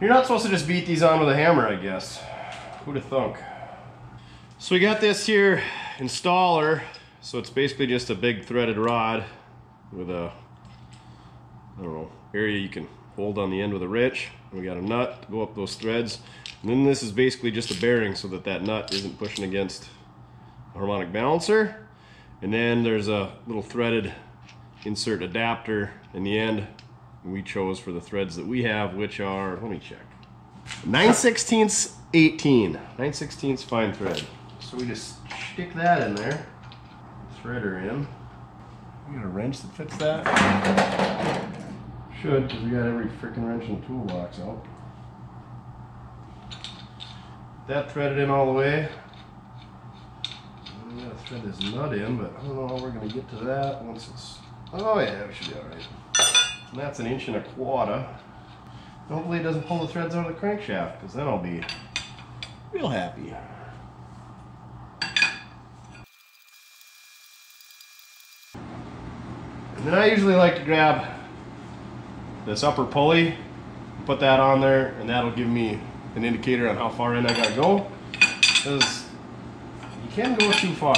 You're not supposed to just beat these on with a hammer, I guess. Who'd have thunk? So we got this here installer. So it's basically just a big threaded rod with a, I don't know, area you can hold on the end with a wrench. We got a nut to go up those threads. And then this is basically just a bearing so that that nut isn't pushing against a harmonic balancer. And then there's a little threaded insert adapter in the end we chose for the threads that we have, which are, let me check, 9 16 18. 9 16 fine thread. So we just stick that in there, thread her in. We got a wrench that fits that. Should, because we got every freaking wrench in the toolbox out. That threaded in all the way. We gotta thread this nut in, but I don't know how we're gonna get to that once it's. Oh yeah, we should be alright. And that's an inch and a quarter. Hopefully it doesn't pull the threads out of the crankshaft, because then I'll be real happy. And then I usually like to grab this upper pulley, put that on there, and that'll give me an indicator on how far in I gotta go. Because can go too far.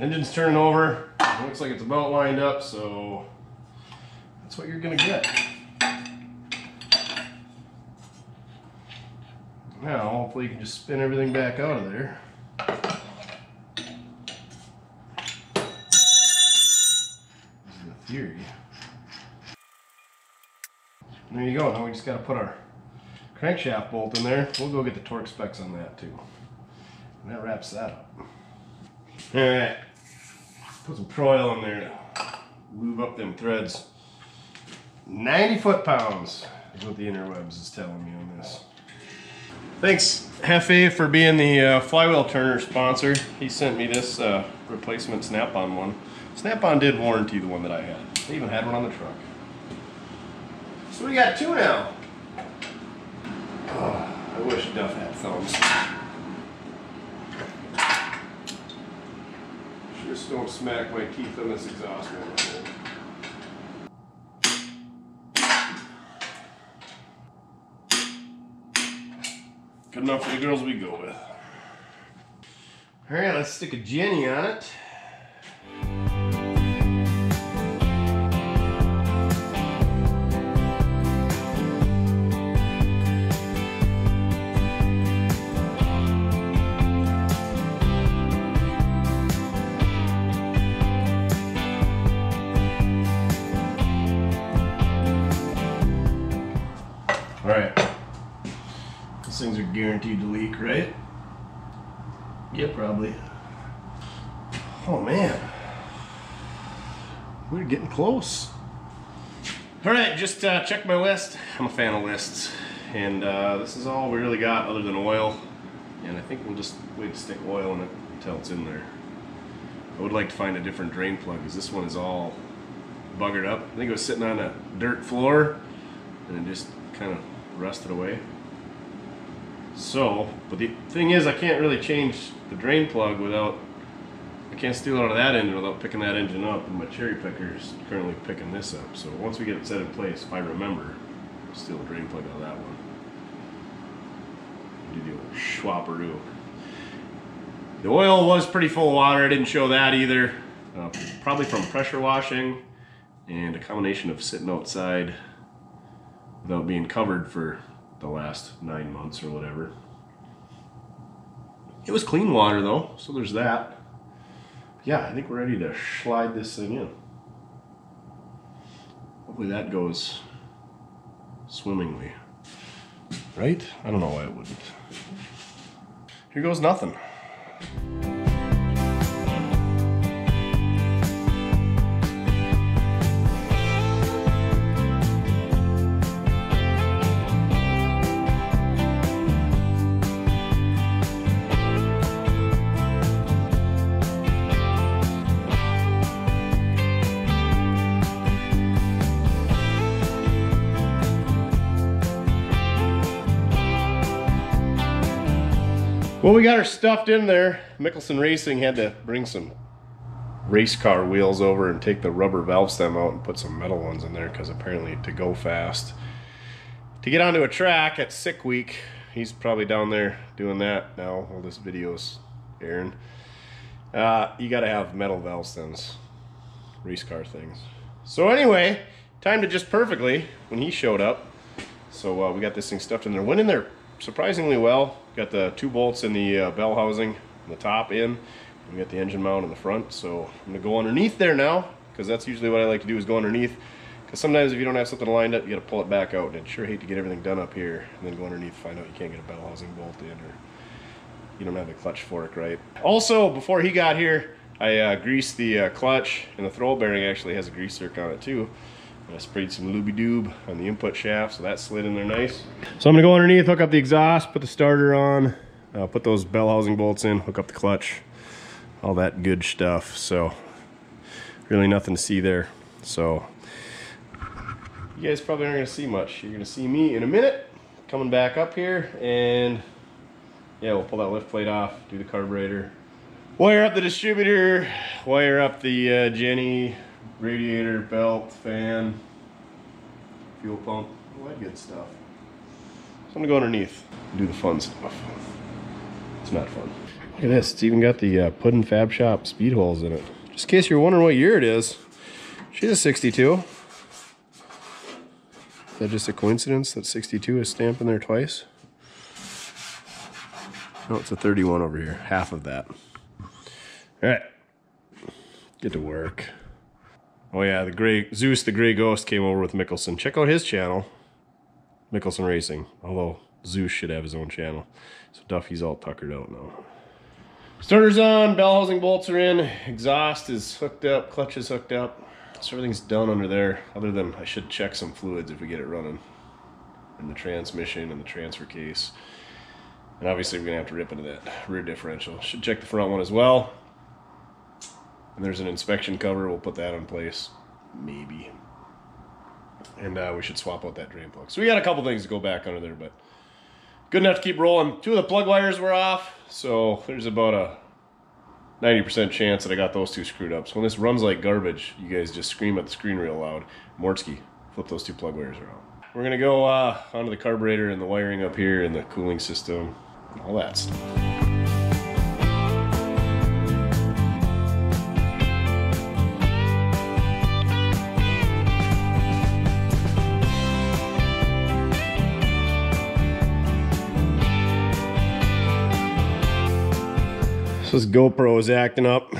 Engine's turning over. It looks like it's about lined up, so that's what you're gonna get. Now, hopefully you can just spin everything back out of there. This is the theory. There you go. Now we just gotta put our crankshaft bolt in there. We'll go get the torque specs on that too. And that wraps that up. Alright. Put some pro oil in there to lube up them threads. 90 foot pounds is what the interwebs is telling me on this. Thanks, Hefe, for being the uh, flywheel turner sponsor. He sent me this uh, replacement Snap-on one. Snap-on did warranty the one that I had. They even had one on the truck. So we got two now. Oh, I wish Duff had thumbs. Just don't smack my teeth on this exhaust one. Good enough for the girls we go with. All right, let's stick a Jenny on it. Right? Yeah, probably. Oh man. We're getting close. All right, just uh, check my list. I'm a fan of lists. And uh, this is all we really got other than oil. And I think we'll just wait to stick oil in it until it's in there. I would like to find a different drain plug because this one is all buggered up. I think it was sitting on a dirt floor and it just kind of rusted away. So, but the thing is, I can't really change the drain plug without, I can't steal out of that engine without picking that engine up, and my cherry picker is currently picking this up. So once we get it set in place, if I remember, I'll steal the drain plug out of that one. Do the old schwapperoo. The oil was pretty full of water, I didn't show that either. Uh, probably from pressure washing and a combination of sitting outside without being covered for the last nine months or whatever. It was clean water though, so there's that. Yeah, I think we're ready to slide this thing in. Hopefully that goes swimmingly. Right? I don't know why it wouldn't. Here goes nothing. Well, we got her stuffed in there. Mickelson Racing had to bring some race car wheels over and take the rubber valve stem out and put some metal ones in there because apparently to go fast. To get onto a track at Sick Week, he's probably down there doing that now while this video's airing. Uh, you got to have metal valve stems, race car things. So anyway, timed it just perfectly when he showed up. So uh, we got this thing stuffed in there. Went in there surprisingly well. Got the two bolts in the uh, bell housing in the top in. We got the engine mount in the front. So I'm gonna go underneath there now because that's usually what I like to do is go underneath. Because sometimes if you don't have something lined up, you gotta pull it back out. And I'd sure hate to get everything done up here and then go underneath find out you can't get a bell housing bolt in or you don't have the clutch fork right. Also, before he got here, I uh, greased the uh, clutch and the throw bearing actually has a grease zerk on it too. I sprayed some looby doob on the input shaft, so that slid in there nice. So I'm gonna go underneath, hook up the exhaust, put the starter on, uh, put those bell housing bolts in, hook up the clutch, all that good stuff. So really nothing to see there. So you guys probably aren't gonna see much. You're gonna see me in a minute coming back up here and yeah, we'll pull that lift plate off, do the carburetor, wire up the distributor, wire up the uh, Jenny radiator, belt, fan, fuel pump, all that good stuff. So I'm gonna go underneath do the fun stuff. It's not fun. Look at this, it's even got the uh, Puddin Fab Shop speed holes in it. Just in case you're wondering what year it is, she's a 62. Is that just a coincidence that 62 is stamped in there twice? No, it's a 31 over here, half of that. All right, get to work. Oh yeah, the gray Zeus, the gray ghost came over with Mickelson. Check out his channel, Mickelson Racing. Although Zeus should have his own channel. So Duffy's all tuckered out now. Starter's on, bell housing bolts are in, exhaust is hooked up, clutch is hooked up. So everything's done under there, other than I should check some fluids if we get it running. And the transmission and the transfer case. And obviously we're gonna have to rip into that rear differential. Should check the front one as well. And there's an inspection cover, we'll put that in place. Maybe. And uh, we should swap out that drain plug. So we got a couple things to go back under there, but good enough to keep rolling. Two of the plug wires were off, so there's about a 90% chance that I got those two screwed up. So when this runs like garbage, you guys just scream at the screen real loud. Mortske, flip those two plug wires around. We're gonna go uh, onto the carburetor and the wiring up here and the cooling system, all that stuff. This GoPro is acting up,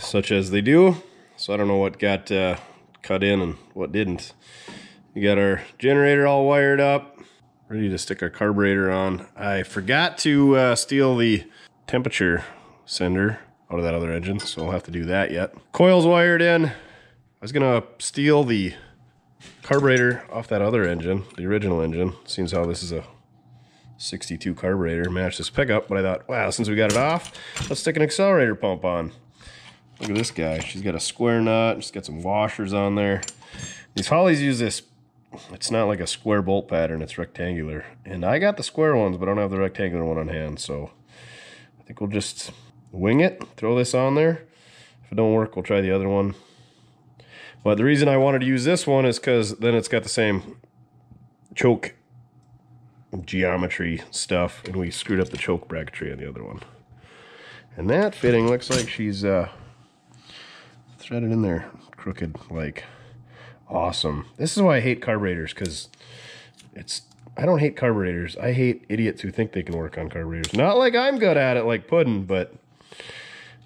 such as they do. So I don't know what got uh, cut in and what didn't. We got our generator all wired up, ready to stick our carburetor on. I forgot to uh, steal the temperature sender out of that other engine, so I'll have to do that yet. Coil's wired in. I was gonna steal the carburetor off that other engine, the original engine, Seems how this is a 62 carburetor match this pickup, but I thought, wow, since we got it off, let's stick an accelerator pump on. Look at this guy. She's got a square nut. She's got some washers on there. These Holleys use this, it's not like a square bolt pattern, it's rectangular. And I got the square ones, but I don't have the rectangular one on hand, so I think we'll just wing it, throw this on there. If it don't work, we'll try the other one. But the reason I wanted to use this one is because then it's got the same choke geometry stuff, and we screwed up the choke bracketry on the other one. And that fitting looks like she's uh, threaded in there crooked, like awesome. This is why I hate carburetors, because it's I don't hate carburetors. I hate idiots who think they can work on carburetors. Not like I'm good at it, like Puddin, but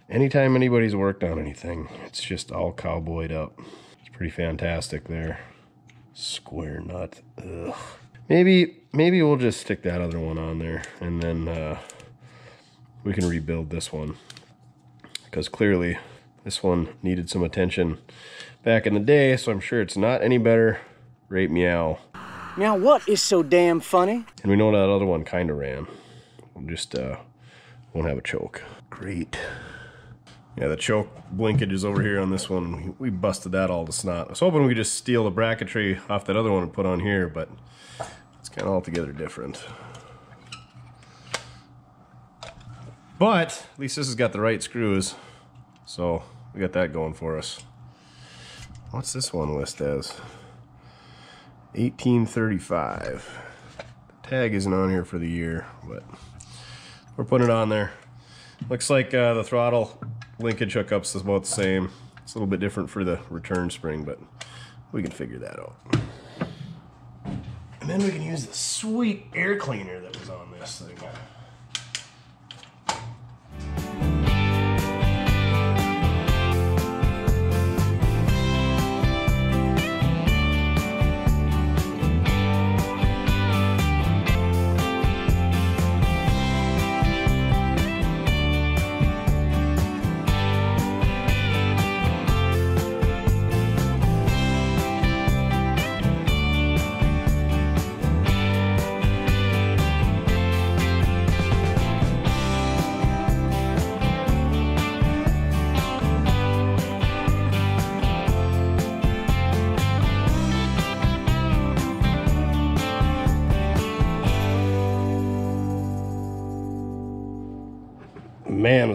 anytime anybody's worked on anything, it's just all cowboyed up. It's pretty fantastic there. Square nut. Ugh. Maybe maybe we'll just stick that other one on there and then uh, we can rebuild this one. Because clearly this one needed some attention back in the day so I'm sure it's not any better. Rate meow. Now what is so damn funny? And we know that other one kind of ran. We'll just uh, won't have a choke. Great. Yeah the choke blinkage is over here on this one. We busted that all to snot. I was hoping we could just steal the bracketry off that other one and put on here but kind of altogether different. But at least this has got the right screws. So we got that going for us. What's this one list as? 1835. The tag isn't on here for the year, but we're putting it on there. Looks like uh, the throttle linkage hookups is about the same. It's a little bit different for the return spring, but we can figure that out. And then we can use the sweet air cleaner that was on this thing.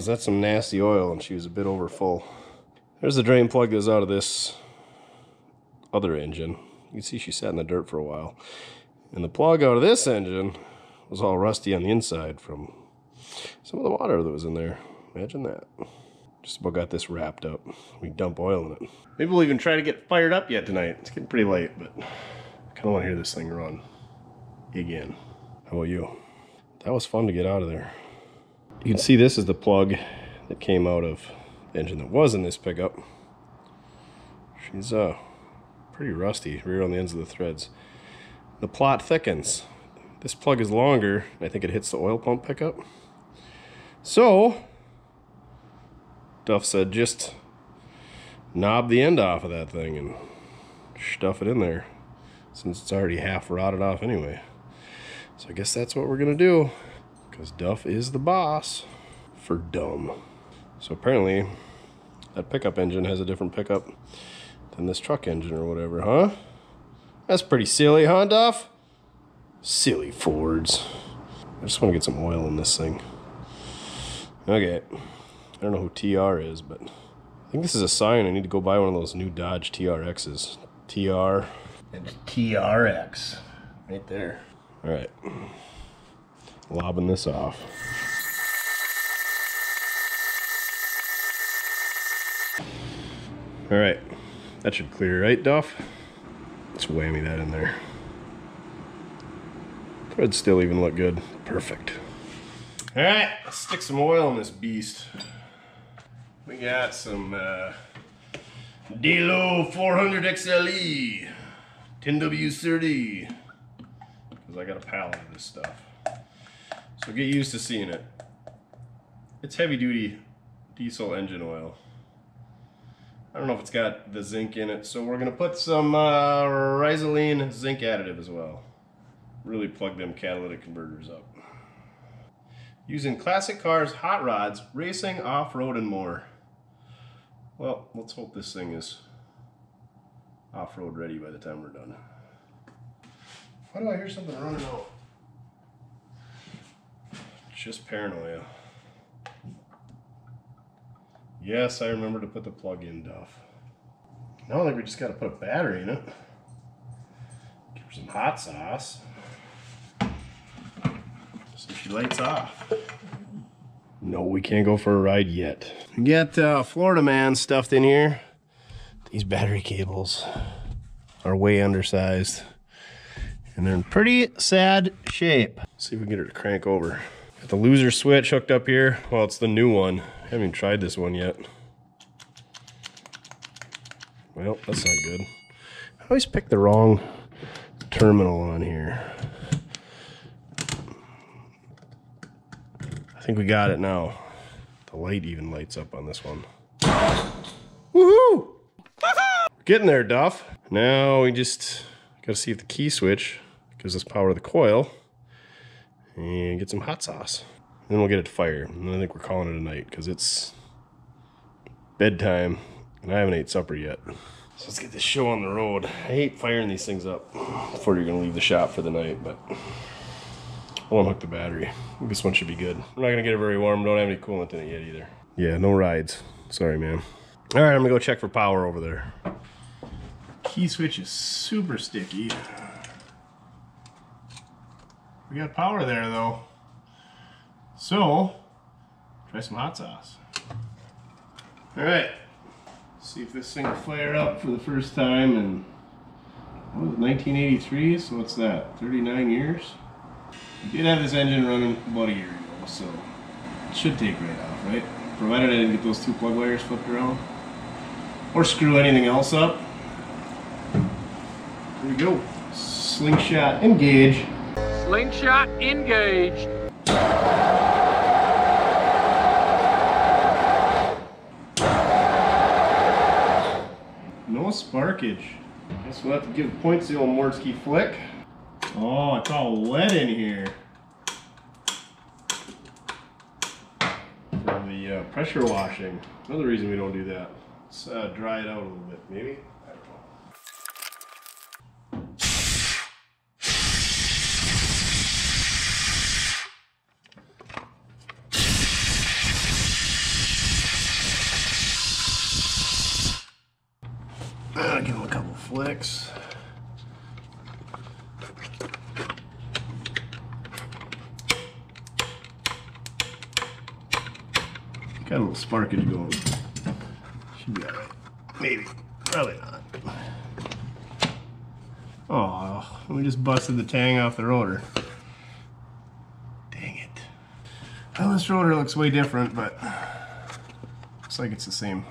Man, was that some nasty oil and she was a bit over full. There's the drain plug that's out of this other engine. You can see she sat in the dirt for a while. And the plug out of this engine was all rusty on the inside from some of the water that was in there. Imagine that. Just about got this wrapped up. We dump oil in it. Maybe we'll even try to get fired up yet tonight. It's getting pretty late, but I kind of want to hear this thing run again. How about you? That was fun to get out of there. You can see this is the plug that came out of the engine that was in this pickup. She's uh pretty rusty, rear on the ends of the threads. The plot thickens. This plug is longer, I think it hits the oil pump pickup. So, Duff said just knob the end off of that thing and stuff it in there since it's already half rotted off anyway. So I guess that's what we're gonna do because Duff is the boss for dumb. So apparently that pickup engine has a different pickup than this truck engine or whatever, huh? That's pretty silly, huh, Duff? Silly Fords. I just want to get some oil in this thing. Okay. I don't know who TR is, but I think this is a sign I need to go buy one of those new Dodge TRXs. TR and TRX. Right there. All right lobbing this off. All right, that should clear, right, Duff? Let's whammy that in there. Could still even look good. Perfect. All right, let's stick some oil in this beast. We got some uh, Delo 400 XLE 10W30 because I got a pallet of this stuff. So get used to seeing it. It's heavy duty diesel engine oil. I don't know if it's got the zinc in it, so we're gonna put some uh, zinc additive as well. Really plug them catalytic converters up. Using classic cars, hot rods, racing, off-road, and more. Well, let's hope this thing is off-road ready by the time we're done. Why do I hear something running out? Just paranoia. Yes, I remember to put the plug in, Duff. Now I think we just got to put a battery in it. Give her some hot sauce. So she lights off. No, we can't go for a ride yet. Got uh, Florida Man stuffed in here. These battery cables are way undersized. And they're in pretty sad shape. Let's see if we can get her to crank over. Got the loser switch hooked up here. Well, it's the new one. I haven't even tried this one yet. Well, that's not good. I always pick the wrong terminal on here. I think we got it now. The light even lights up on this one. Woohoo! Getting there, Duff. Now we just gotta see if the key switch gives us power to the coil and get some hot sauce. Then we'll get it to fire. And I think we're calling it a night because it's bedtime and I haven't ate supper yet. So let's get this show on the road. I hate firing these things up before you're gonna leave the shop for the night, but I'll unhook the battery. This one should be good. We're not gonna get it very warm. Don't have any coolant in it yet either. Yeah, no rides. Sorry, man. All right, I'm gonna go check for power over there. Key switch is super sticky. We got power there though. So, try some hot sauce. All right, see if this thing will fire up for the first time in was it, 1983. So what's that? 39 years. We did have this engine running about a year ago, so it should take right off, right? Provided I didn't get those two plug wires flipped around. Or screw anything else up. Here we go. Slingshot engage. Slingshot engaged. No sparkage. Guess we'll have to give points the old Mortske flick. Oh, it's all wet in here. The uh, pressure washing. Another reason we don't do that. Let's uh, dry it out a little bit, maybe? I don't know. Uh, give him a couple flicks. Got a little sparkage going. Should be alright. Maybe. Probably not. Oh, we just busted the tang off the rotor. Dang it. Well, this rotor looks way different, but looks like it's the same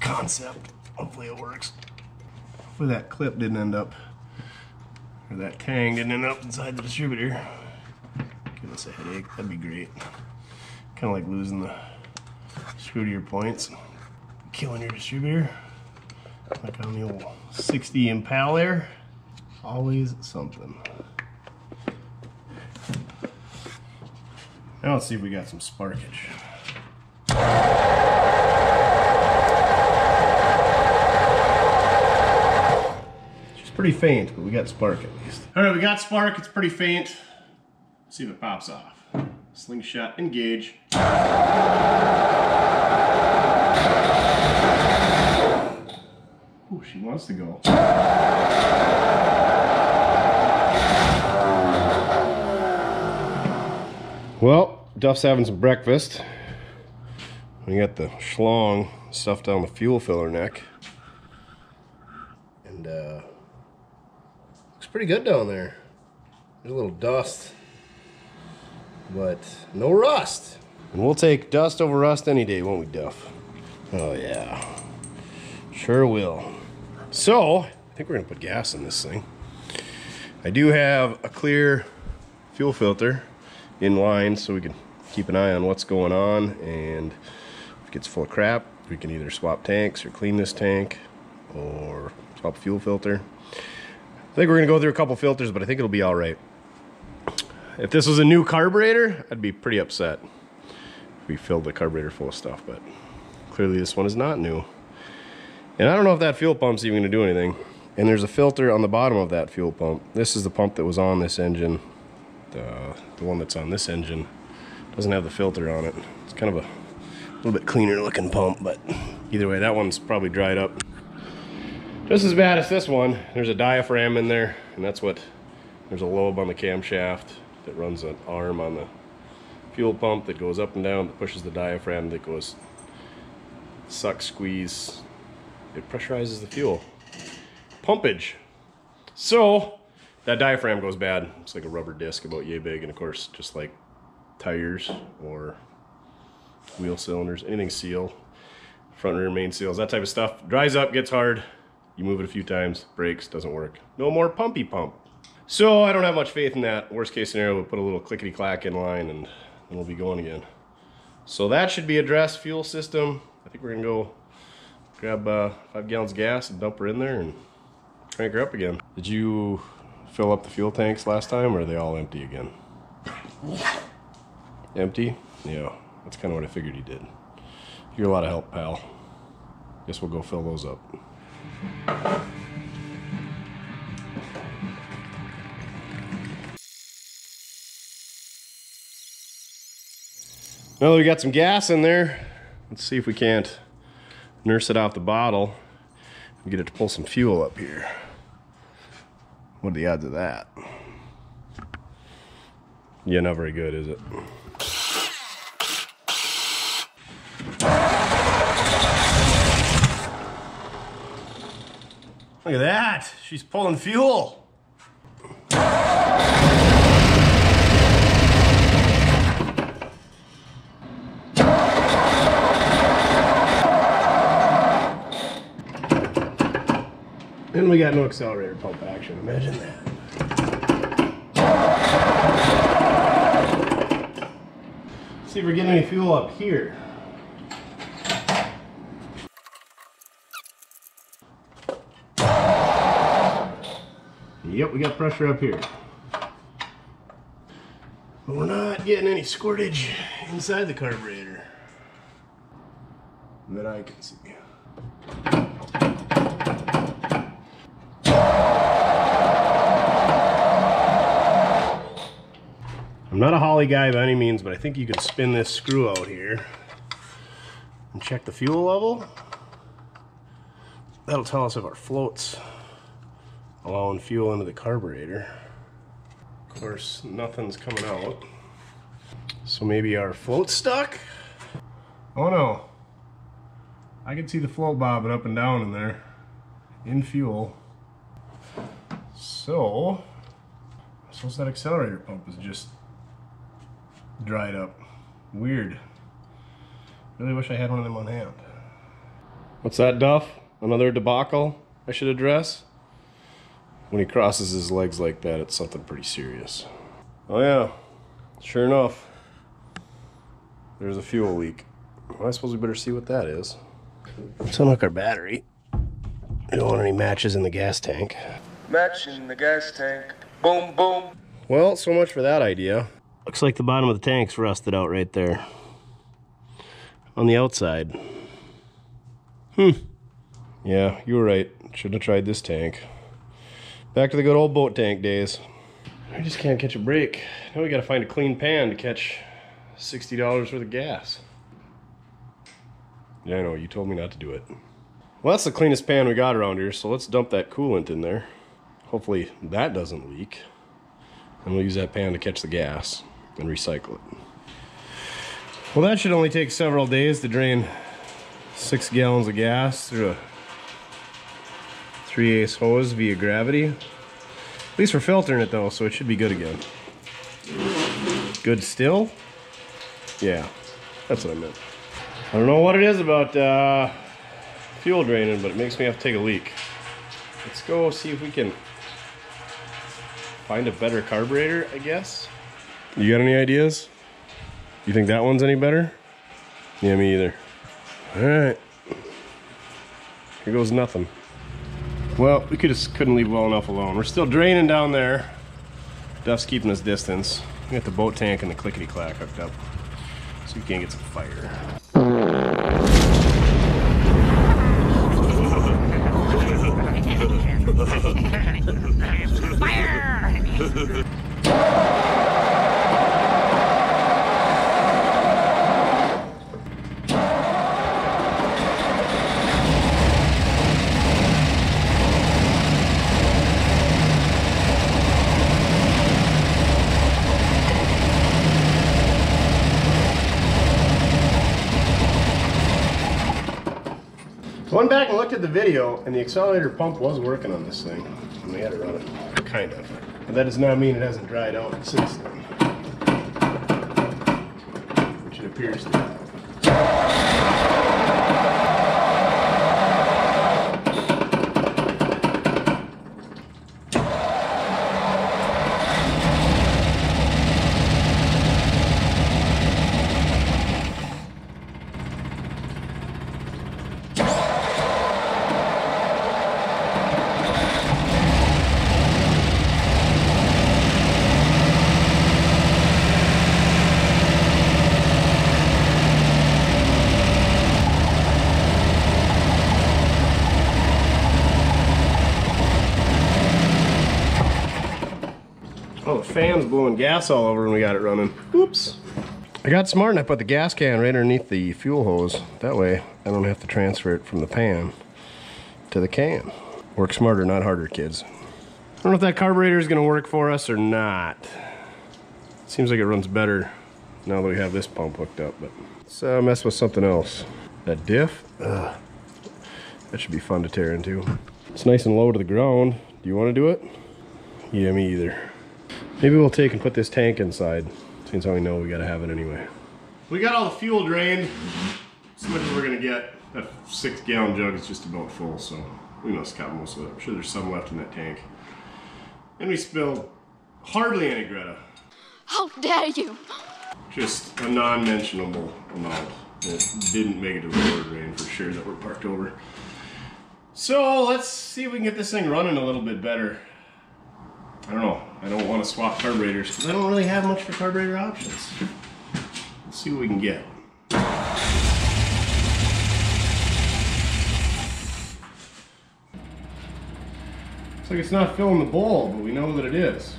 concept. Hopefully it works. Hopefully that clip didn't end up, or that tang didn't end up inside the distributor. Give us a headache, that'd be great. Kind of like losing the screw to your points, killing your distributor. Like on the old 60 Impala there. Always something. Now let's see if we got some sparkage. She's pretty faint, but we got spark at least. All right, we got spark. It's pretty faint. Let's see if it pops off. Slingshot engage. Ooh, she wants to go. Well, Duff's having some breakfast. We got the schlong stuffed down the fuel filler neck. And uh looks pretty good down there. There's a little dust. But no rust. And we'll take dust over rust any day, won't we, Duff? Oh yeah. Sure will. So, I think we're gonna put gas in this thing. I do have a clear fuel filter in line so we can keep an eye on what's going on and if it gets full of crap we can either swap tanks or clean this tank or swap fuel filter. I think we're gonna go through a couple filters but I think it'll be all right. If this was a new carburetor I'd be pretty upset. If we filled the carburetor full of stuff but clearly this one is not new and I don't know if that fuel pump's even gonna do anything and there's a filter on the bottom of that fuel pump this is the pump that was on this engine the, the one that's on this engine doesn't have the filter on it. It's kind of a little bit cleaner looking pump, but either way, that one's probably dried up. Just as bad as this one. There's a diaphragm in there, and that's what, there's a lobe on the camshaft that runs an arm on the fuel pump that goes up and down, that pushes the diaphragm that goes suck, squeeze. It pressurizes the fuel. Pumpage. So, that diaphragm goes bad. It's like a rubber disc about yay big, and of course, just like tires or wheel cylinders, anything seal, front rear main seals, that type of stuff. Dries up, gets hard. You move it a few times, breaks, doesn't work. No more pumpy pump. So I don't have much faith in that. Worst case scenario, we'll put a little clickety clack in line and then we'll be going again. So that should be addressed. Fuel system. I think we're gonna go grab uh, five gallons of gas and dump her in there and crank her up again. Did you fill up the fuel tanks last time or are they all empty again? Yeah. Empty? Yeah, that's kind of what I figured you did. You're a lot of help, pal. Guess we'll go fill those up. Well, we got some gas in there. Let's see if we can't nurse it off the bottle and get it to pull some fuel up here. What are the odds of that? Yeah, not very good, is it? Look at that! She's pulling fuel! And we got no accelerator pump action. Imagine that. See if we're getting any fuel up here. Yep, we got pressure up here. But we're not getting any squirtage inside the carburetor that I can see. I'm not a Holley guy by any means, but I think you can spin this screw out here and check the fuel level. That'll tell us if our float's allowing fuel into the carburetor. Of course, nothing's coming out. So maybe our float's stuck? Oh no. I can see the float bobbing up and down in there in fuel. So, I suppose that accelerator pump is just dried up. Weird. Really wish I had one of them on hand. What's that, Duff? Another debacle I should address? When he crosses his legs like that, it's something pretty serious. Oh yeah, sure enough. There's a fuel leak. Well, I suppose we better see what that is. Let's unhook our battery. We don't want any matches in the gas tank. Match in the gas tank. Boom, boom. Well, so much for that idea. Looks like the bottom of the tank's rusted out right there. On the outside. Hmm. Yeah, you were right. Shouldn't have tried this tank. Back to the good old boat tank days. I just can't catch a break. Now we gotta find a clean pan to catch $60 worth of gas. Yeah, I know, you told me not to do it. Well, that's the cleanest pan we got around here, so let's dump that coolant in there. Hopefully that doesn't leak. And we'll use that pan to catch the gas and recycle it. Well, that should only take several days to drain six gallons of gas through a 3 ace hose via gravity. At least we're filtering it though, so it should be good again. Good still? Yeah, that's what I meant. I don't know what it is about uh, fuel draining, but it makes me have to take a leak. Let's go see if we can find a better carburetor, I guess. You got any ideas? You think that one's any better? Yeah, me either. All right. Here goes nothing. Well, we could just couldn't leave well enough alone. We're still draining down there. Duff's keeping his distance. We got the boat tank and the clickety clack hooked up, so we can't get some fire. So the video, and the accelerator pump was working on this thing. And we had it running, kind of. But that does not mean it hasn't dried out since then. Which it appears to have. Fan's blowing gas all over when we got it running. Oops. I got smart and I put the gas can right underneath the fuel hose. That way I don't have to transfer it from the pan to the can. Work smarter, not harder, kids. I don't know if that carburetor is going to work for us or not. Seems like it runs better now that we have this pump hooked up, but let's uh, mess with something else. That diff, ugh, that should be fun to tear into. It's nice and low to the ground. Do you want to do it? Yeah, me either. Maybe we'll take and put this tank inside, since how we know we gotta have it anyway. We got all the fuel drained. As much as we're gonna get. That six gallon jug is just about full, so we must have got most of it. I'm sure there's some left in that tank. And we spilled hardly any Greta. How dare you! Just a non-mentionable amount. It didn't make it to the road drain for sure that we're parked over. So let's see if we can get this thing running a little bit better. I don't know. I don't want to swap carburetors because I don't really have much for carburetor options. Let's see what we can get. Looks like it's not filling the bowl, but we know that it is.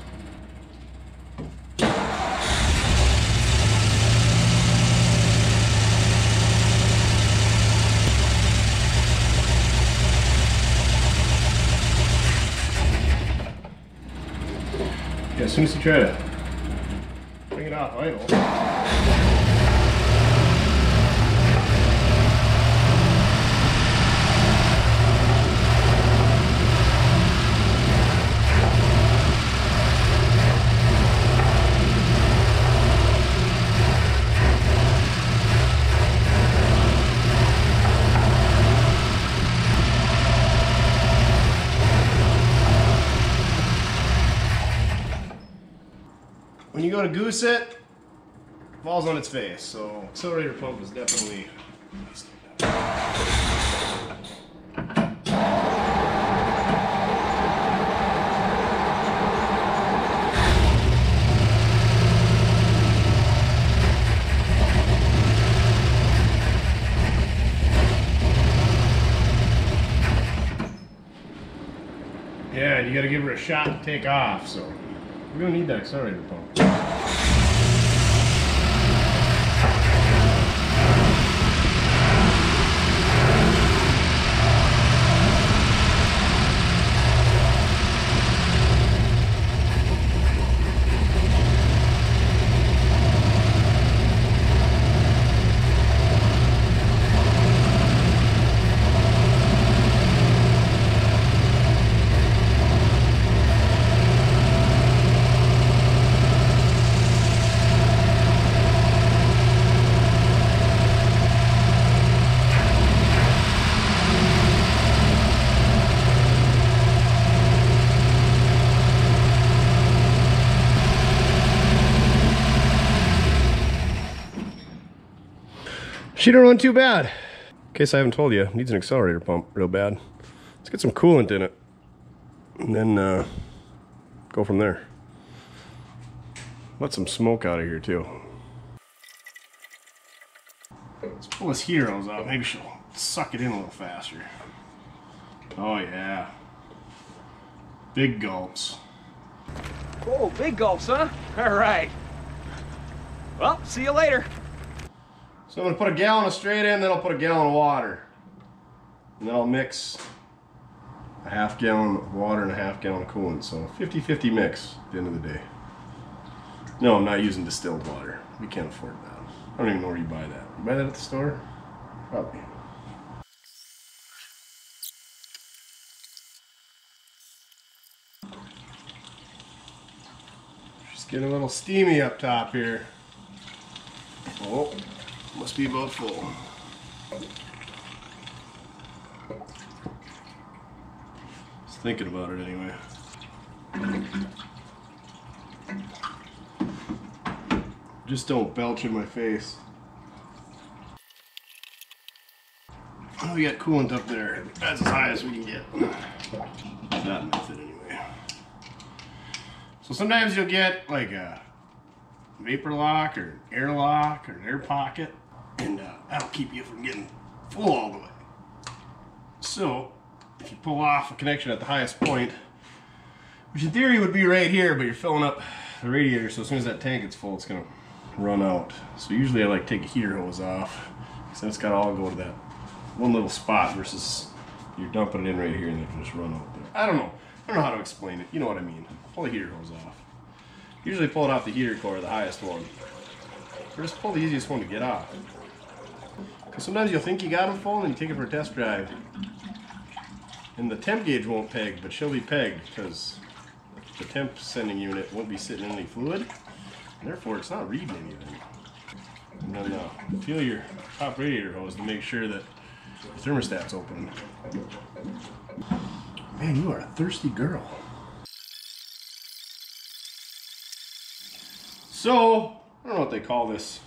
As soon as you try to bring it off idle. To goose it, falls on its face. So accelerator pump is definitely. Yeah, you gotta give her a shot to take off, so we don't need that accelerator pump. She don't run too bad. In case I haven't told you, needs an accelerator pump real bad. Let's get some coolant in it. And then uh, go from there. Let some smoke out of here too. Let's pull this heater hose out. Maybe she'll suck it in a little faster. Oh yeah. Big gulps. Oh, big gulps, huh? All right. Well, see you later. So I'm gonna put a gallon of straight in, then I'll put a gallon of water. And then I'll mix a half gallon of water and a half gallon of coolant. So 50-50 mix at the end of the day. No, I'm not using distilled water. We can't afford that. I don't even know where you buy that. You buy that at the store? Probably. Just getting a little steamy up top here. Oh. Must be about full. Just thinking about it anyway. Just don't belch in my face. Oh, we got coolant up there. That's as high as we can get. That method anyway. So sometimes you'll get like a vapor lock or air lock or an air pocket and uh, that'll keep you from getting full all the way. So if you pull off a connection at the highest point, which in theory would be right here, but you're filling up the radiator, so as soon as that tank gets full, it's gonna run out. So usually I like take a heater hose off because then it's got to all go to that one little spot versus you're dumping it in right here and it can just run out there. I don't know. I don't know how to explain it. You know what I mean. Pull the heater hose off. Usually pull it off the heater core, the highest one. Or just pull the easiest one to get off. Because sometimes you'll think you got them full and you take it for a test drive. And the temp gauge won't peg, but she'll be pegged because the temp sending unit won't be sitting in any fluid. Therefore, it's not reading anything. And then uh, feel your top radiator hose to make sure that the thermostat's open. Man, you are a thirsty girl. So, I don't know what they call this.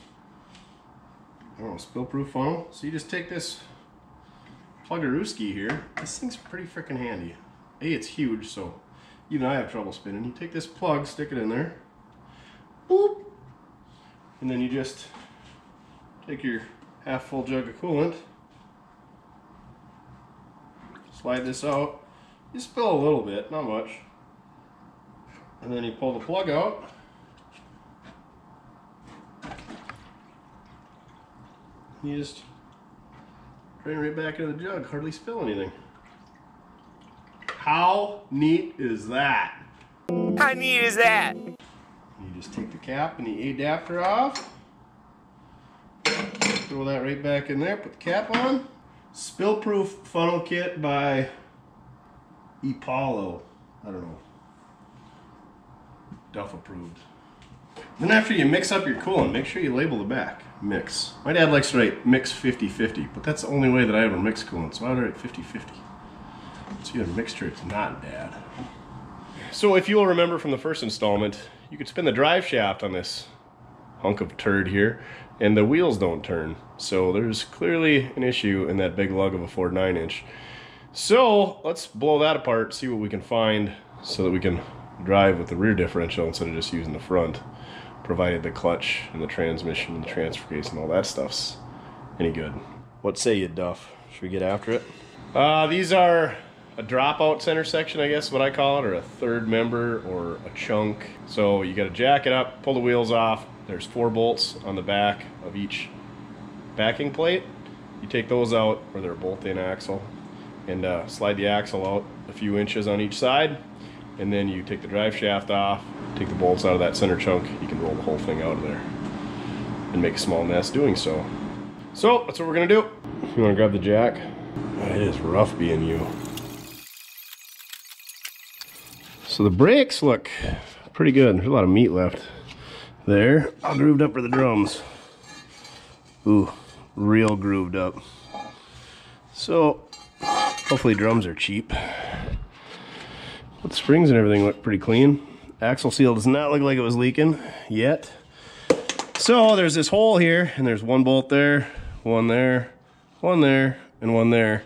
I don't know, spill proof funnel. So you just take this Pluggerooski here. This thing's pretty freaking handy. A, it's huge, so even I have trouble spinning. You take this plug, stick it in there. Boop. And then you just take your half full jug of coolant. Slide this out. You spill a little bit, not much. And then you pull the plug out. You just drain right back into the jug, hardly spill anything. How neat is that? How neat is that? You just take the cap and the adapter off. Throw that right back in there, put the cap on. Spill proof funnel kit by Epalo. I don't know. Duff approved. Then after you mix up your coolant, make sure you label the back. Mix. My dad likes to write mix 50-50, but that's the only way that I ever mix coolant, so I would write 50-50. It's either mixture, it's not bad. So if you'll remember from the first installment, you could spin the drive shaft on this hunk of turd here, and the wheels don't turn. So there's clearly an issue in that big lug of a Ford 9-inch. So let's blow that apart, see what we can find so that we can drive with the rear differential instead of just using the front, provided the clutch and the transmission and the transfer case and all that stuff's any good. What say you, Duff? Should we get after it? Uh, these are a dropout center section, I guess what I call it, or a third member or a chunk. So you got to jack it up, pull the wheels off. There's four bolts on the back of each backing plate. You take those out, or they're a bolt-in axle, and uh, slide the axle out a few inches on each side. And then you take the drive shaft off, take the bolts out of that center chunk. You can roll the whole thing out of there and make a small nest doing so. So that's what we're gonna do. You wanna grab the jack? It is rough being you. So the brakes look pretty good. There's a lot of meat left there. All grooved up for the drums. Ooh, real grooved up. So hopefully drums are cheap. But the springs and everything look pretty clean. Axle seal does not look like it was leaking yet. So there's this hole here and there's one bolt there, one there, one there, and one there.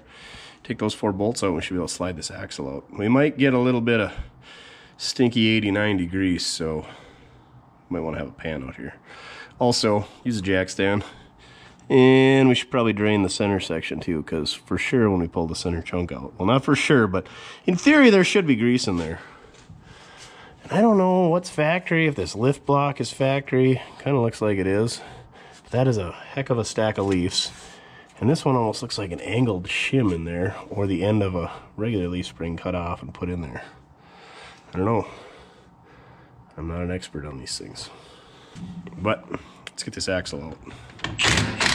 Take those four bolts out and we should be able to slide this axle out. We might get a little bit of stinky 89 degrees, so might want to have a pan out here. Also, use a jack stand. And we should probably drain the center section too, because for sure when we pull the center chunk out, well not for sure, but in theory there should be grease in there. And I don't know what's factory, if this lift block is factory, kind of looks like it is. But that is a heck of a stack of leaves. And this one almost looks like an angled shim in there, or the end of a regular leaf spring cut off and put in there. I don't know. I'm not an expert on these things. But let's get this axle out.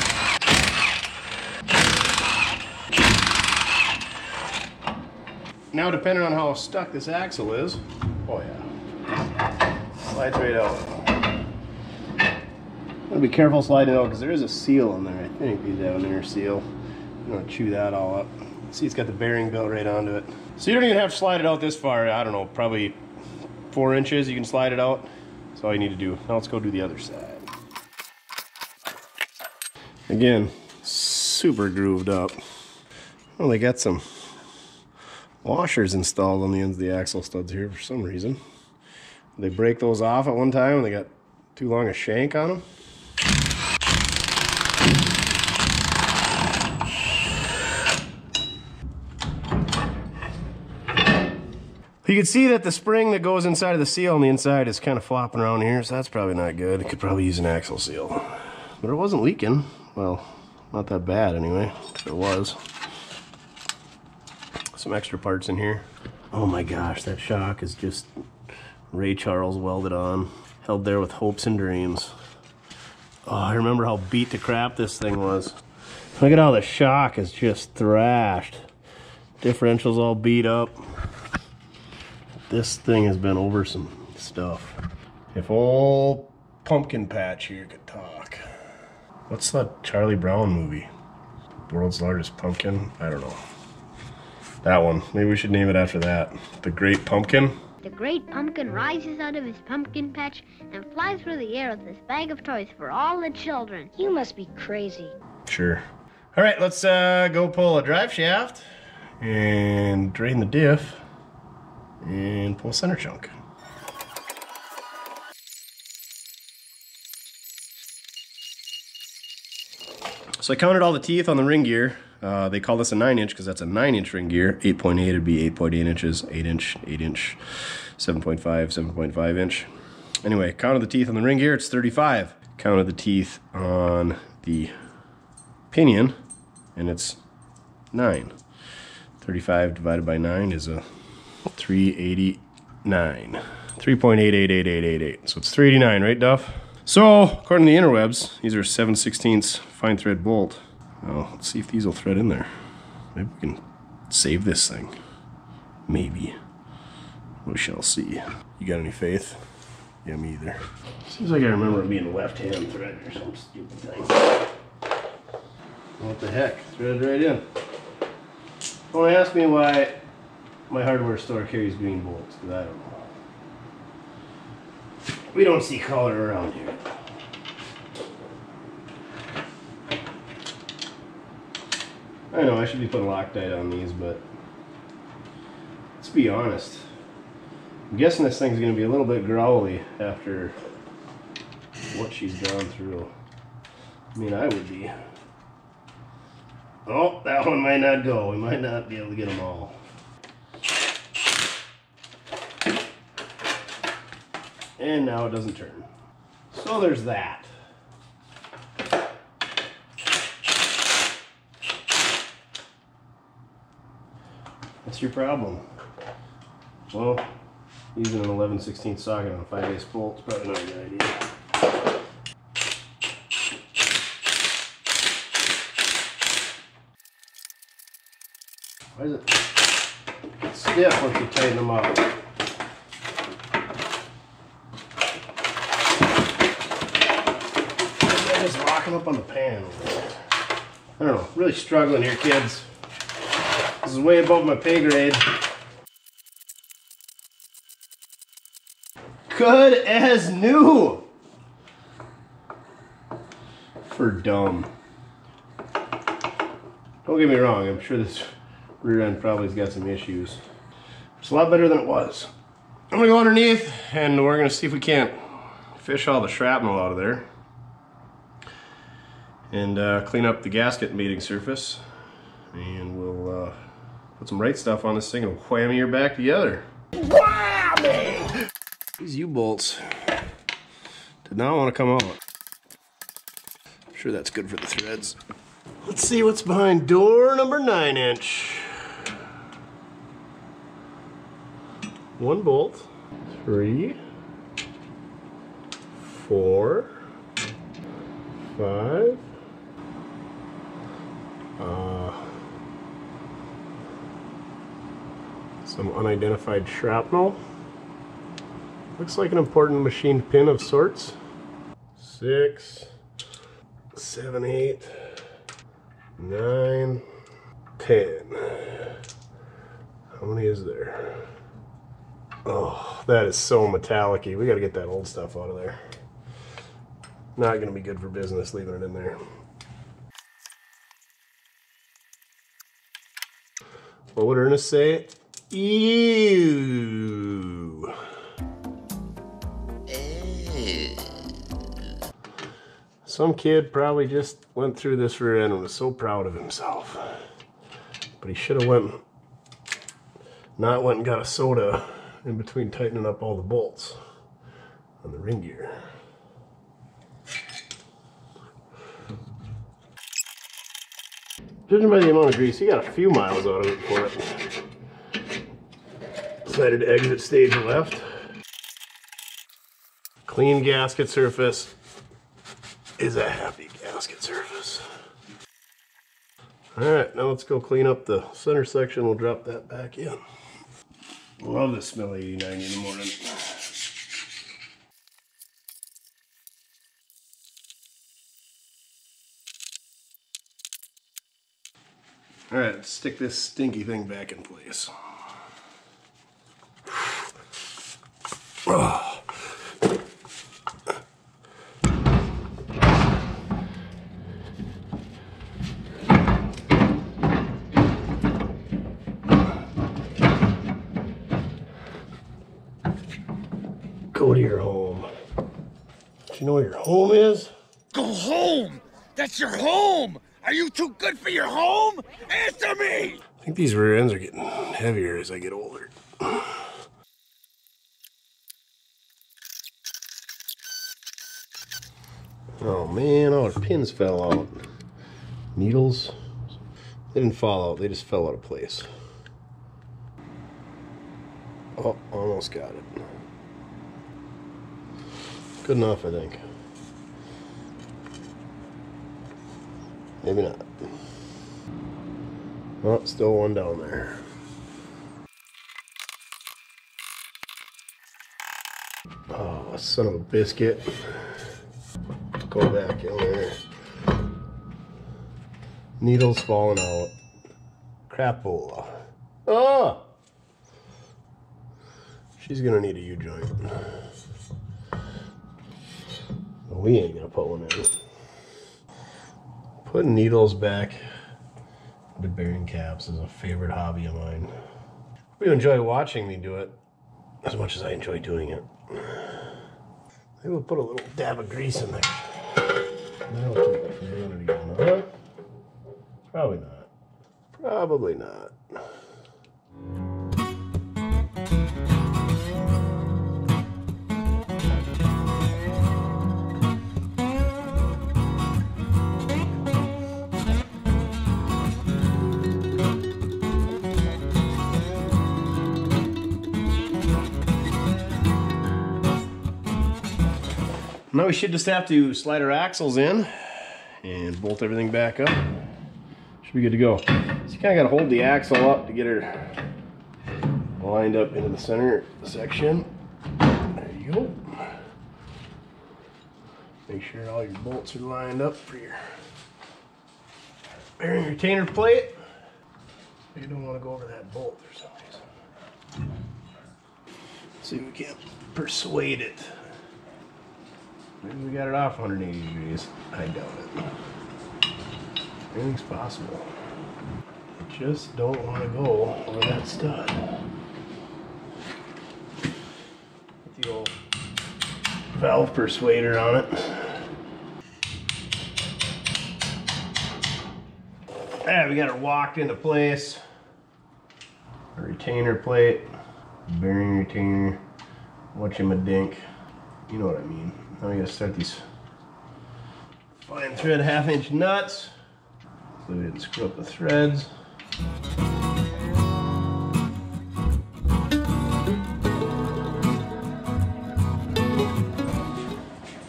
Now, depending on how stuck this axle is, oh yeah, slides right out. Gotta be careful sliding out because there is a seal in there. I think these have an inner seal. I'm gonna chew that all up. See, it's got the bearing built right onto it. So you don't even have to slide it out this far. I don't know, probably four inches. You can slide it out. That's all you need to do. Now let's go do the other side. Again, super grooved up. Well, they got some washers installed on the ends of the axle studs here for some reason. They break those off at one time and they got too long a shank on them. You can see that the spring that goes inside of the seal on the inside is kind of flopping around here, so that's probably not good. It could probably use an axle seal. But it wasn't leaking. Well, not that bad anyway. It was. Some extra parts in here. Oh my gosh, that shock is just Ray Charles welded on. Held there with hopes and dreams. Oh, I remember how beat to crap this thing was. Look at how the shock is just thrashed. Differential's all beat up. This thing has been over some stuff. If old Pumpkin Patch here could talk. What's that Charlie Brown movie? World's Largest Pumpkin? I don't know. That one. Maybe we should name it after that. The Great Pumpkin? The great pumpkin rises out of his pumpkin patch and flies through the air with his bag of toys for all the children. You must be crazy. Sure. All right, let's uh, go pull a drive shaft and drain the diff and pull center chunk. So I counted all the teeth on the ring gear. Uh, they call this a 9 inch because that's a 9 inch ring gear. 8.8 would be 8.8 inches, 8 inch, 8 inch, 7.5, 7.5 inch. Anyway, count of the teeth on the ring gear, it's 35. Count of the teeth on the pinion, and it's 9. 35 divided by 9 is a 389. 3.888888. So it's 389, right, Duff? So, according to the interwebs, these are 7 16 fine thread bolt. Well, let's see if these will thread in there. Maybe we can save this thing. Maybe. We shall see. You got any faith? Yeah, me either. Seems like I remember it being left hand thread or some stupid thing. What the heck? Threaded right in. Don't ask me why my hardware store carries green bolts, because I don't know. We don't see color around here. I know I should be putting Loctite on these, but let's be honest. I'm guessing this thing's going to be a little bit growly after what she's gone through. I mean, I would be. Oh, that one might not go. We might not be able to get them all. And now it doesn't turn. So there's that. What's your problem? Well, using an 11 16 socket on a 5 ace bolt is probably not a good idea. Why is it stiff once you tighten them up? Just lock them up on the pan. I don't know, really struggling here, kids. This is way above my pay grade. Good as new. For dumb. Don't get me wrong, I'm sure this rear end probably has got some issues. It's a lot better than it was. I'm gonna go underneath and we're gonna see if we can't fish all the shrapnel out of there and uh, clean up the gasket mating surface and put some right stuff on this thing and whammy her back together. Whammy! These U-bolts did not want to come out. I'm sure that's good for the threads. Let's see what's behind door number nine inch. One bolt, three, four, five, some unidentified shrapnel. Looks like an important machined pin of sorts. Six, seven, eight, nine, ten. How many is there? Oh, that is so metallic -y. We gotta get that old stuff out of there. Not gonna be good for business leaving it in there. What would Ernest say? Ew. Some kid probably just went through this rear end and was so proud of himself. But he should have went, not went and got a soda in between tightening up all the bolts on the ring gear. Judging by the amount of grease, he got a few miles out of it for it. Decided to exit stage left. Clean gasket surface is a happy gasket surface. All right, now let's go clean up the center section. We'll drop that back in. Love the smell of 89 in the morning. All right, stick this stinky thing back in place. Oh. Go to your home. Do you know where your home is? Go home! That's your home! Are you too good for your home? Answer me! I think these rear ends are getting heavier as I get older. Oh man, all the pins fell out. Needles, they didn't fall out, they just fell out of place. Oh, almost got it. Good enough, I think. Maybe not. Well, still one down there. Oh, son of a biscuit. Go back in there. Needles falling out. Crapola. Oh! She's gonna need a U-joint. We ain't gonna put one in. Putting needles back the bearing caps is a favorite hobby of mine. Hope you enjoy watching me do it as much as I enjoy doing it. Maybe we'll put a little dab of grease in there. That'll keep it from doing it huh? Probably not. Probably not. Now we should just have to slide our axles in and bolt everything back up. Should be good to go. So you kind of got to hold the axle up to get her lined up into the center section. There you go. Make sure all your bolts are lined up for your bearing retainer plate. You don't want to go over that bolt for some reason. See if we can't persuade it. Maybe we got it off 180 degrees. I doubt it. Anything's possible. I just don't want to go over that stud. The old valve persuader on it. Yeah, we got it walked into place. A retainer plate, bearing retainer, watch him a dink. You know what I mean. Now we gotta start these fine thread half inch nuts so we didn't screw up the threads.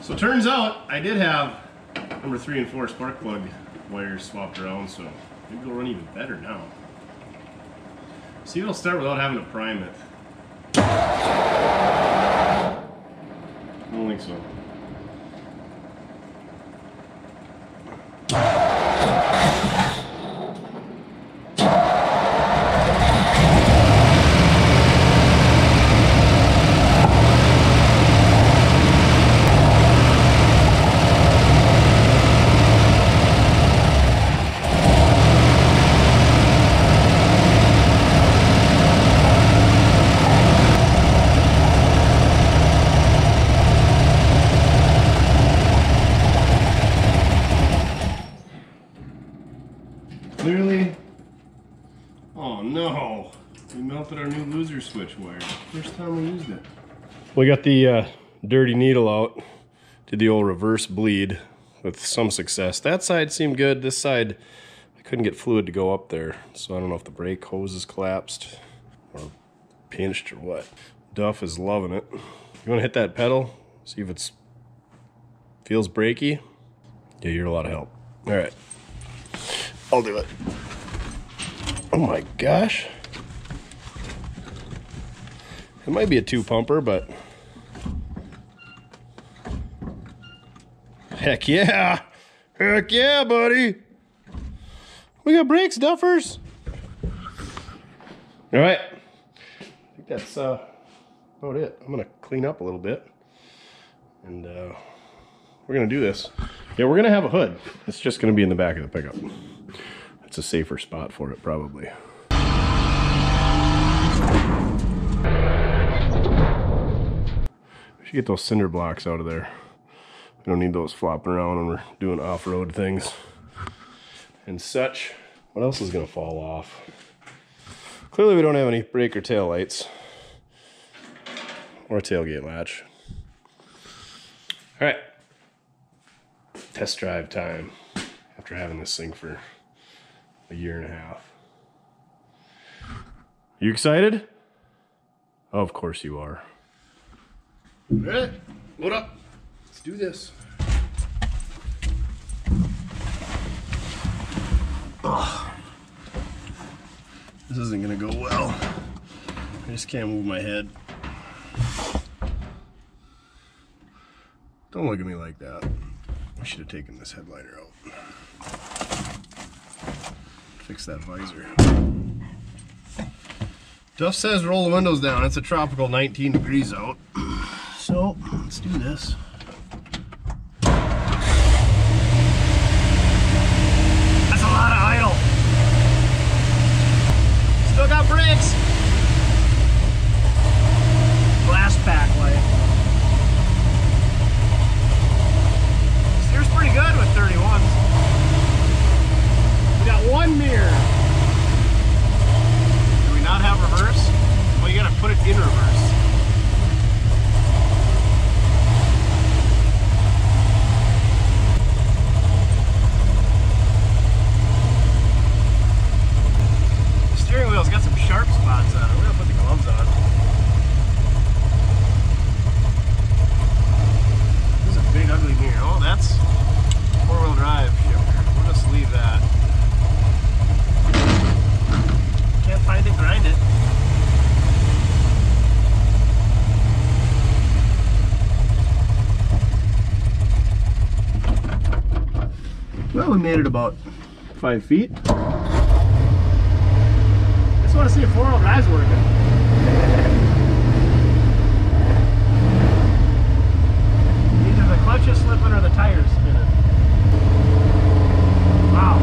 So turns out I did have number three and four spark plug wires swapped around, so maybe it'll run even better now. See it'll start without having to prime it. I don't think so. Yeah. We got the uh, dirty needle out. Did the old reverse bleed with some success. That side seemed good. This side, I couldn't get fluid to go up there. So I don't know if the brake hose is collapsed or pinched or what. Duff is loving it. You want to hit that pedal? See if it's feels breaky? Yeah, you're a lot of help. All right. I'll do it. Oh my gosh. It might be a two pumper, but heck yeah. Heck yeah, buddy. We got brakes, duffers. All right. I think that's uh, about it. I'm gonna clean up a little bit and uh, we're gonna do this. Yeah, we're gonna have a hood. It's just gonna be in the back of the pickup. It's a safer spot for it, probably. We should get those cinder blocks out of there. We don't need those flopping around when we're doing off-road things and such. What else is gonna fall off? Clearly we don't have any brake or tail lights or tailgate latch. All right, test drive time after having this thing for a year and a half. You excited? Oh, of course you are. Right, load up. Do this. Ugh. This isn't gonna go well. I just can't move my head. Don't look at me like that. I should have taken this headliner out. Fix that visor. Duff says roll the windows down. It's a tropical 19 degrees out. So, let's do this. That's a lot of idle. Still got brakes. Glass back light. Steers pretty good with 31s. We got one mirror. Do we not have reverse? Well, you gotta put it in reverse. Steering wheel's got some sharp spots on it. We're gonna put the gloves on. This is a big ugly mirror. Oh, that's four-wheel drive shifter. We'll just leave that. Can't find it, grind it. Well, we made it about five feet. Just want to see if four-wheel drive's working. Either the clutch is slipping or the tires spinning. Wow.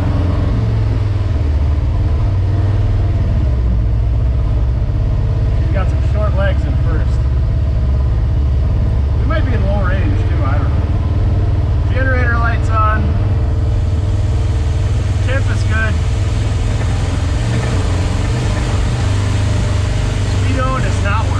He's got some short legs in first. We might be in low range too, I don't know. Generator lights on. Temp is not work.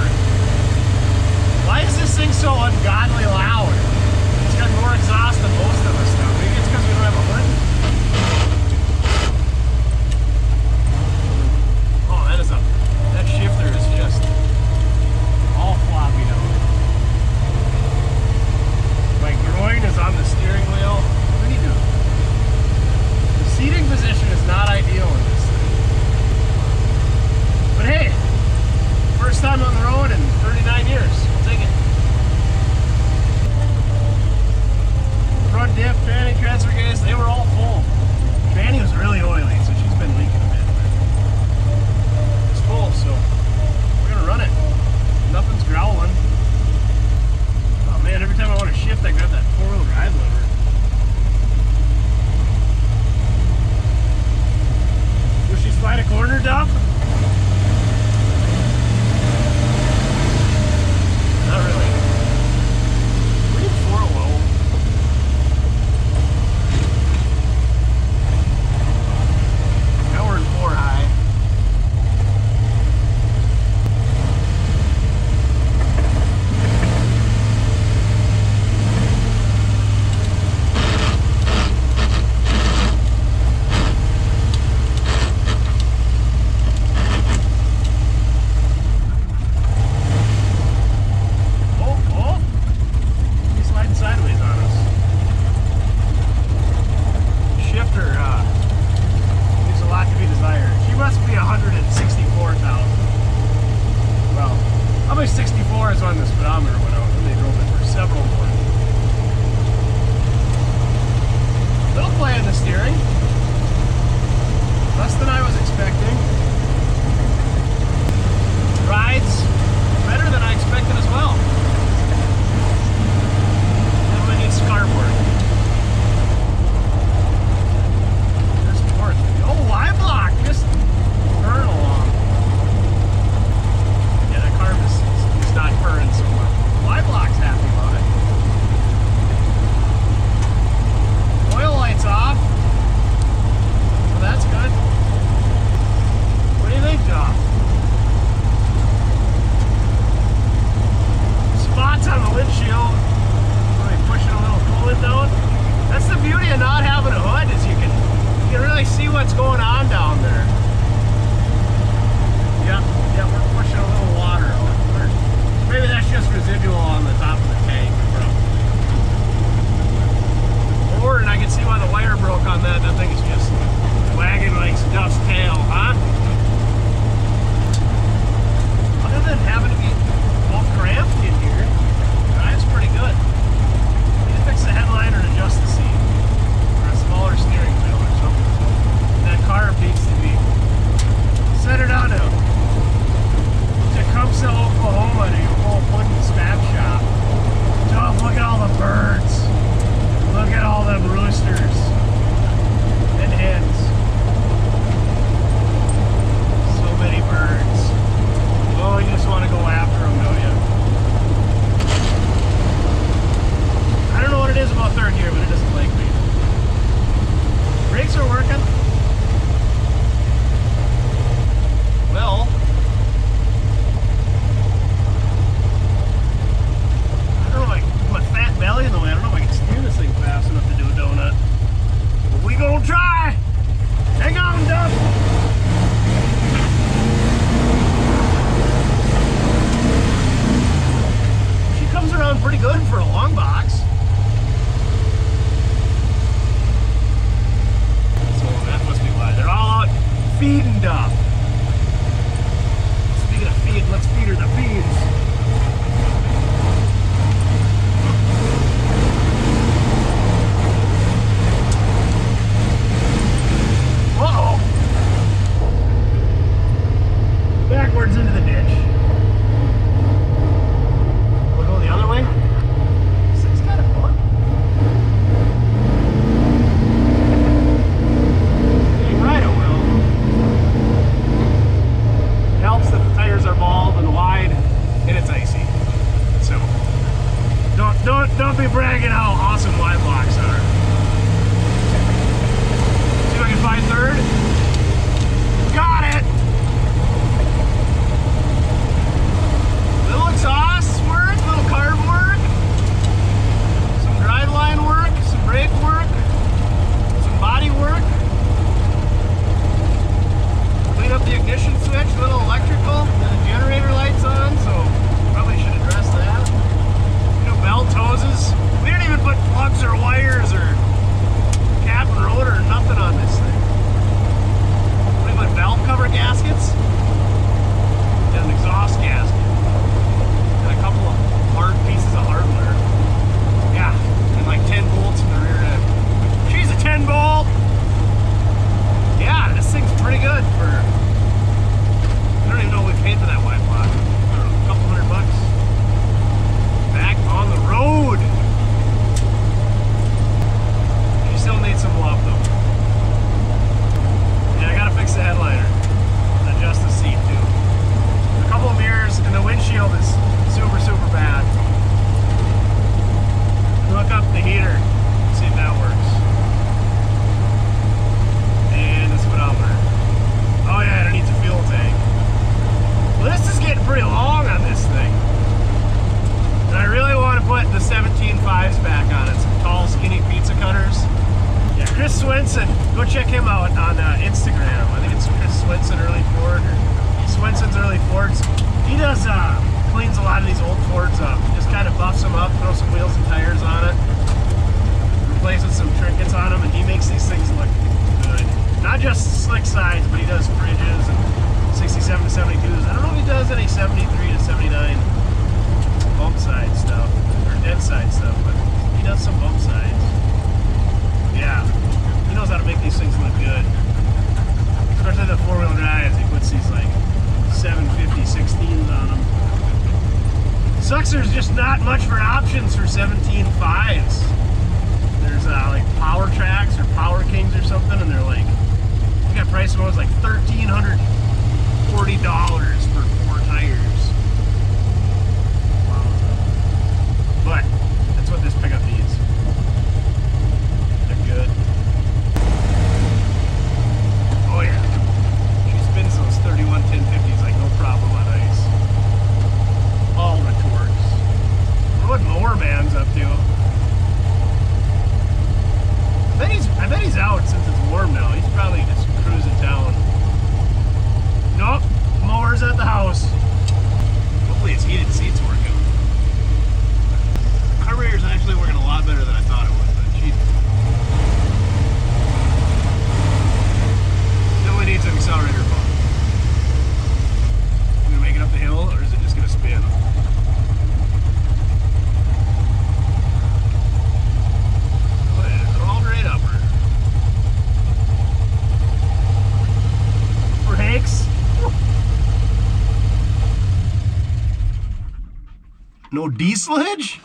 D sledge?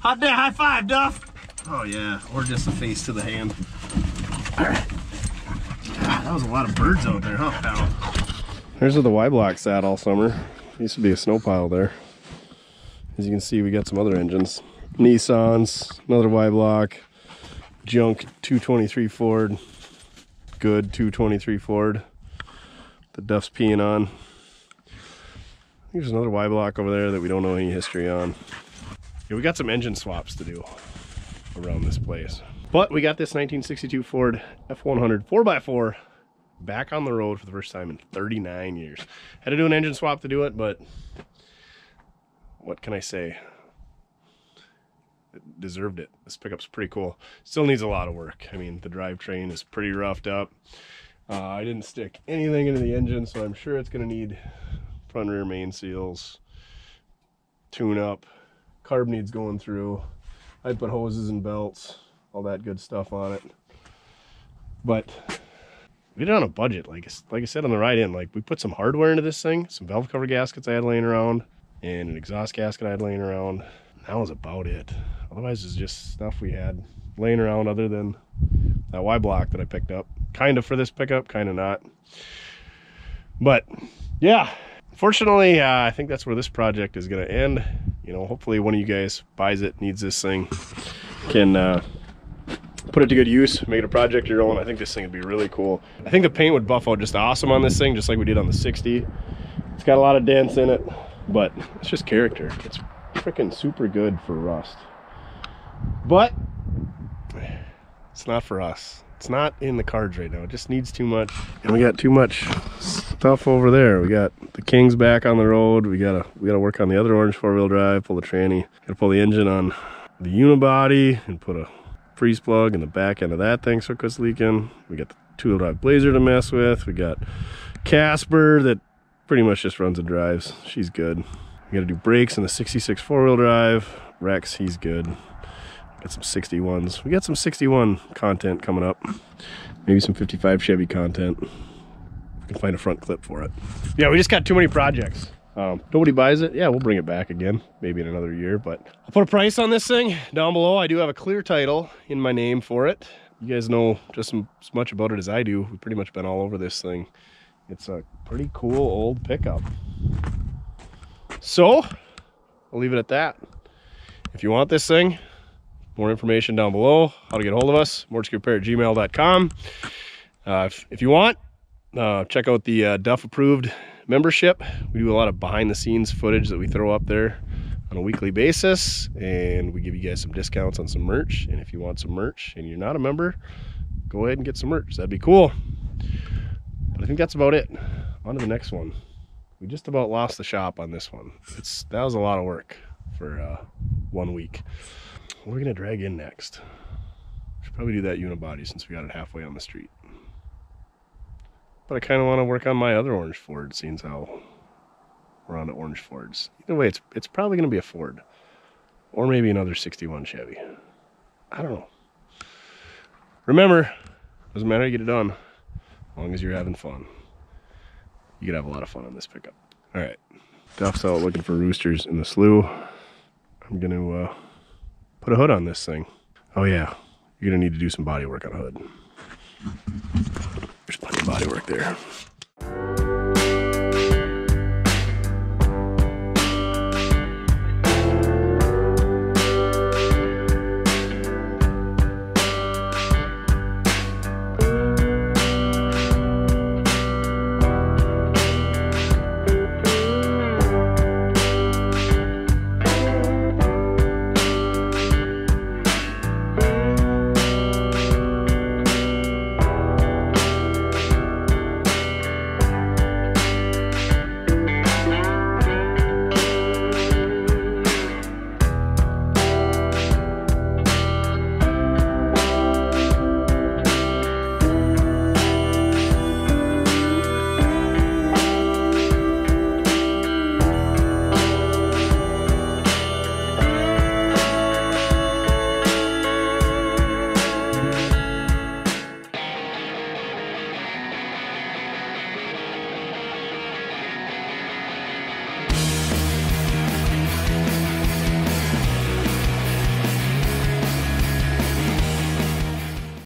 Hot day, high five, Duff. Oh yeah, or just a face to the hand. All right. That was a lot of birds out there, huh, pal? There's where the Y-block sat all summer. Used to be a snow pile there. As you can see, we got some other engines. Nissans, another Y-block, junk 223 Ford, good 223 Ford. The Duff's peeing on. There's another Y block over there that we don't know any history on. Yeah, we got some engine swaps to do around this place. But we got this 1962 Ford F100 4x4 back on the road for the first time in 39 years. Had to do an engine swap to do it, but what can I say? It deserved it. This pickup's pretty cool. Still needs a lot of work. I mean, the drivetrain is pretty roughed up. Uh, I didn't stick anything into the engine, so I'm sure it's going to need front rear main seals, tune up, carb needs going through. I put hoses and belts, all that good stuff on it. But we did it on a budget. Like, like I said on the ride in, like we put some hardware into this thing, some valve cover gaskets I had laying around, and an exhaust gasket I had laying around. That was about it. Otherwise, it's just stuff we had laying around other than that Y block that I picked up. Kind of for this pickup, kind of not. But yeah, fortunately, uh, I think that's where this project is going to end. You know, hopefully one of you guys buys it, needs this thing, can uh, put it to good use, make it a project of your own. I think this thing would be really cool. I think the paint would buff out just awesome on this thing, just like we did on the 60. It's got a lot of dents in it, but it's just character. It's freaking super good for rust. But it's not for us. It's not in the cards right now. It just needs too much. And we got too much stuff over there. We got the Kings back on the road. We gotta we gotta work on the other orange four-wheel drive, pull the tranny. Gotta pull the engine on the unibody and put a freeze plug in the back end of that thing so it's leaking. We got the two-wheel drive Blazer to mess with. We got Casper that pretty much just runs and drives. She's good. We gotta do brakes in the 66 four-wheel drive. Rex, he's good. Got some 61s. We got some 61 content coming up. Maybe some 55 Chevy content. Can find a front clip for it. Yeah, we just got too many projects. Um, nobody buys it. Yeah, we'll bring it back again, maybe in another year. But I'll put a price on this thing down below. I do have a clear title in my name for it. You guys know just as much about it as I do. We've pretty much been all over this thing. It's a pretty cool old pickup. So, I'll leave it at that. If you want this thing, more information down below, how to get a hold of us, mortskerepair at gmail.com. Uh, if, if, you want, uh, check out the uh, Duff Approved membership. We do a lot of behind the scenes footage that we throw up there on a weekly basis, and we give you guys some discounts on some merch. And if you want some merch and you're not a member, go ahead and get some merch. That'd be cool. But I think that's about it. On to the next one. We just about lost the shop on this one. It's That was a lot of work for uh, one week. What are we gonna drag in next? Should probably do that unibody since we got it halfway on the street. But I kind of want to work on my other orange Ford, seeing how we're on the orange Fords. Either way, it's it's probably gonna be a Ford, or maybe another '61 Chevy. I don't know. Remember, doesn't matter you get it done, as long as you're having fun. You could have a lot of fun on this pickup. All right, Duff's out looking for roosters in the slough. I'm gonna uh, put a hood on this thing. Oh yeah, you're gonna need to do some body work on a hood body work there.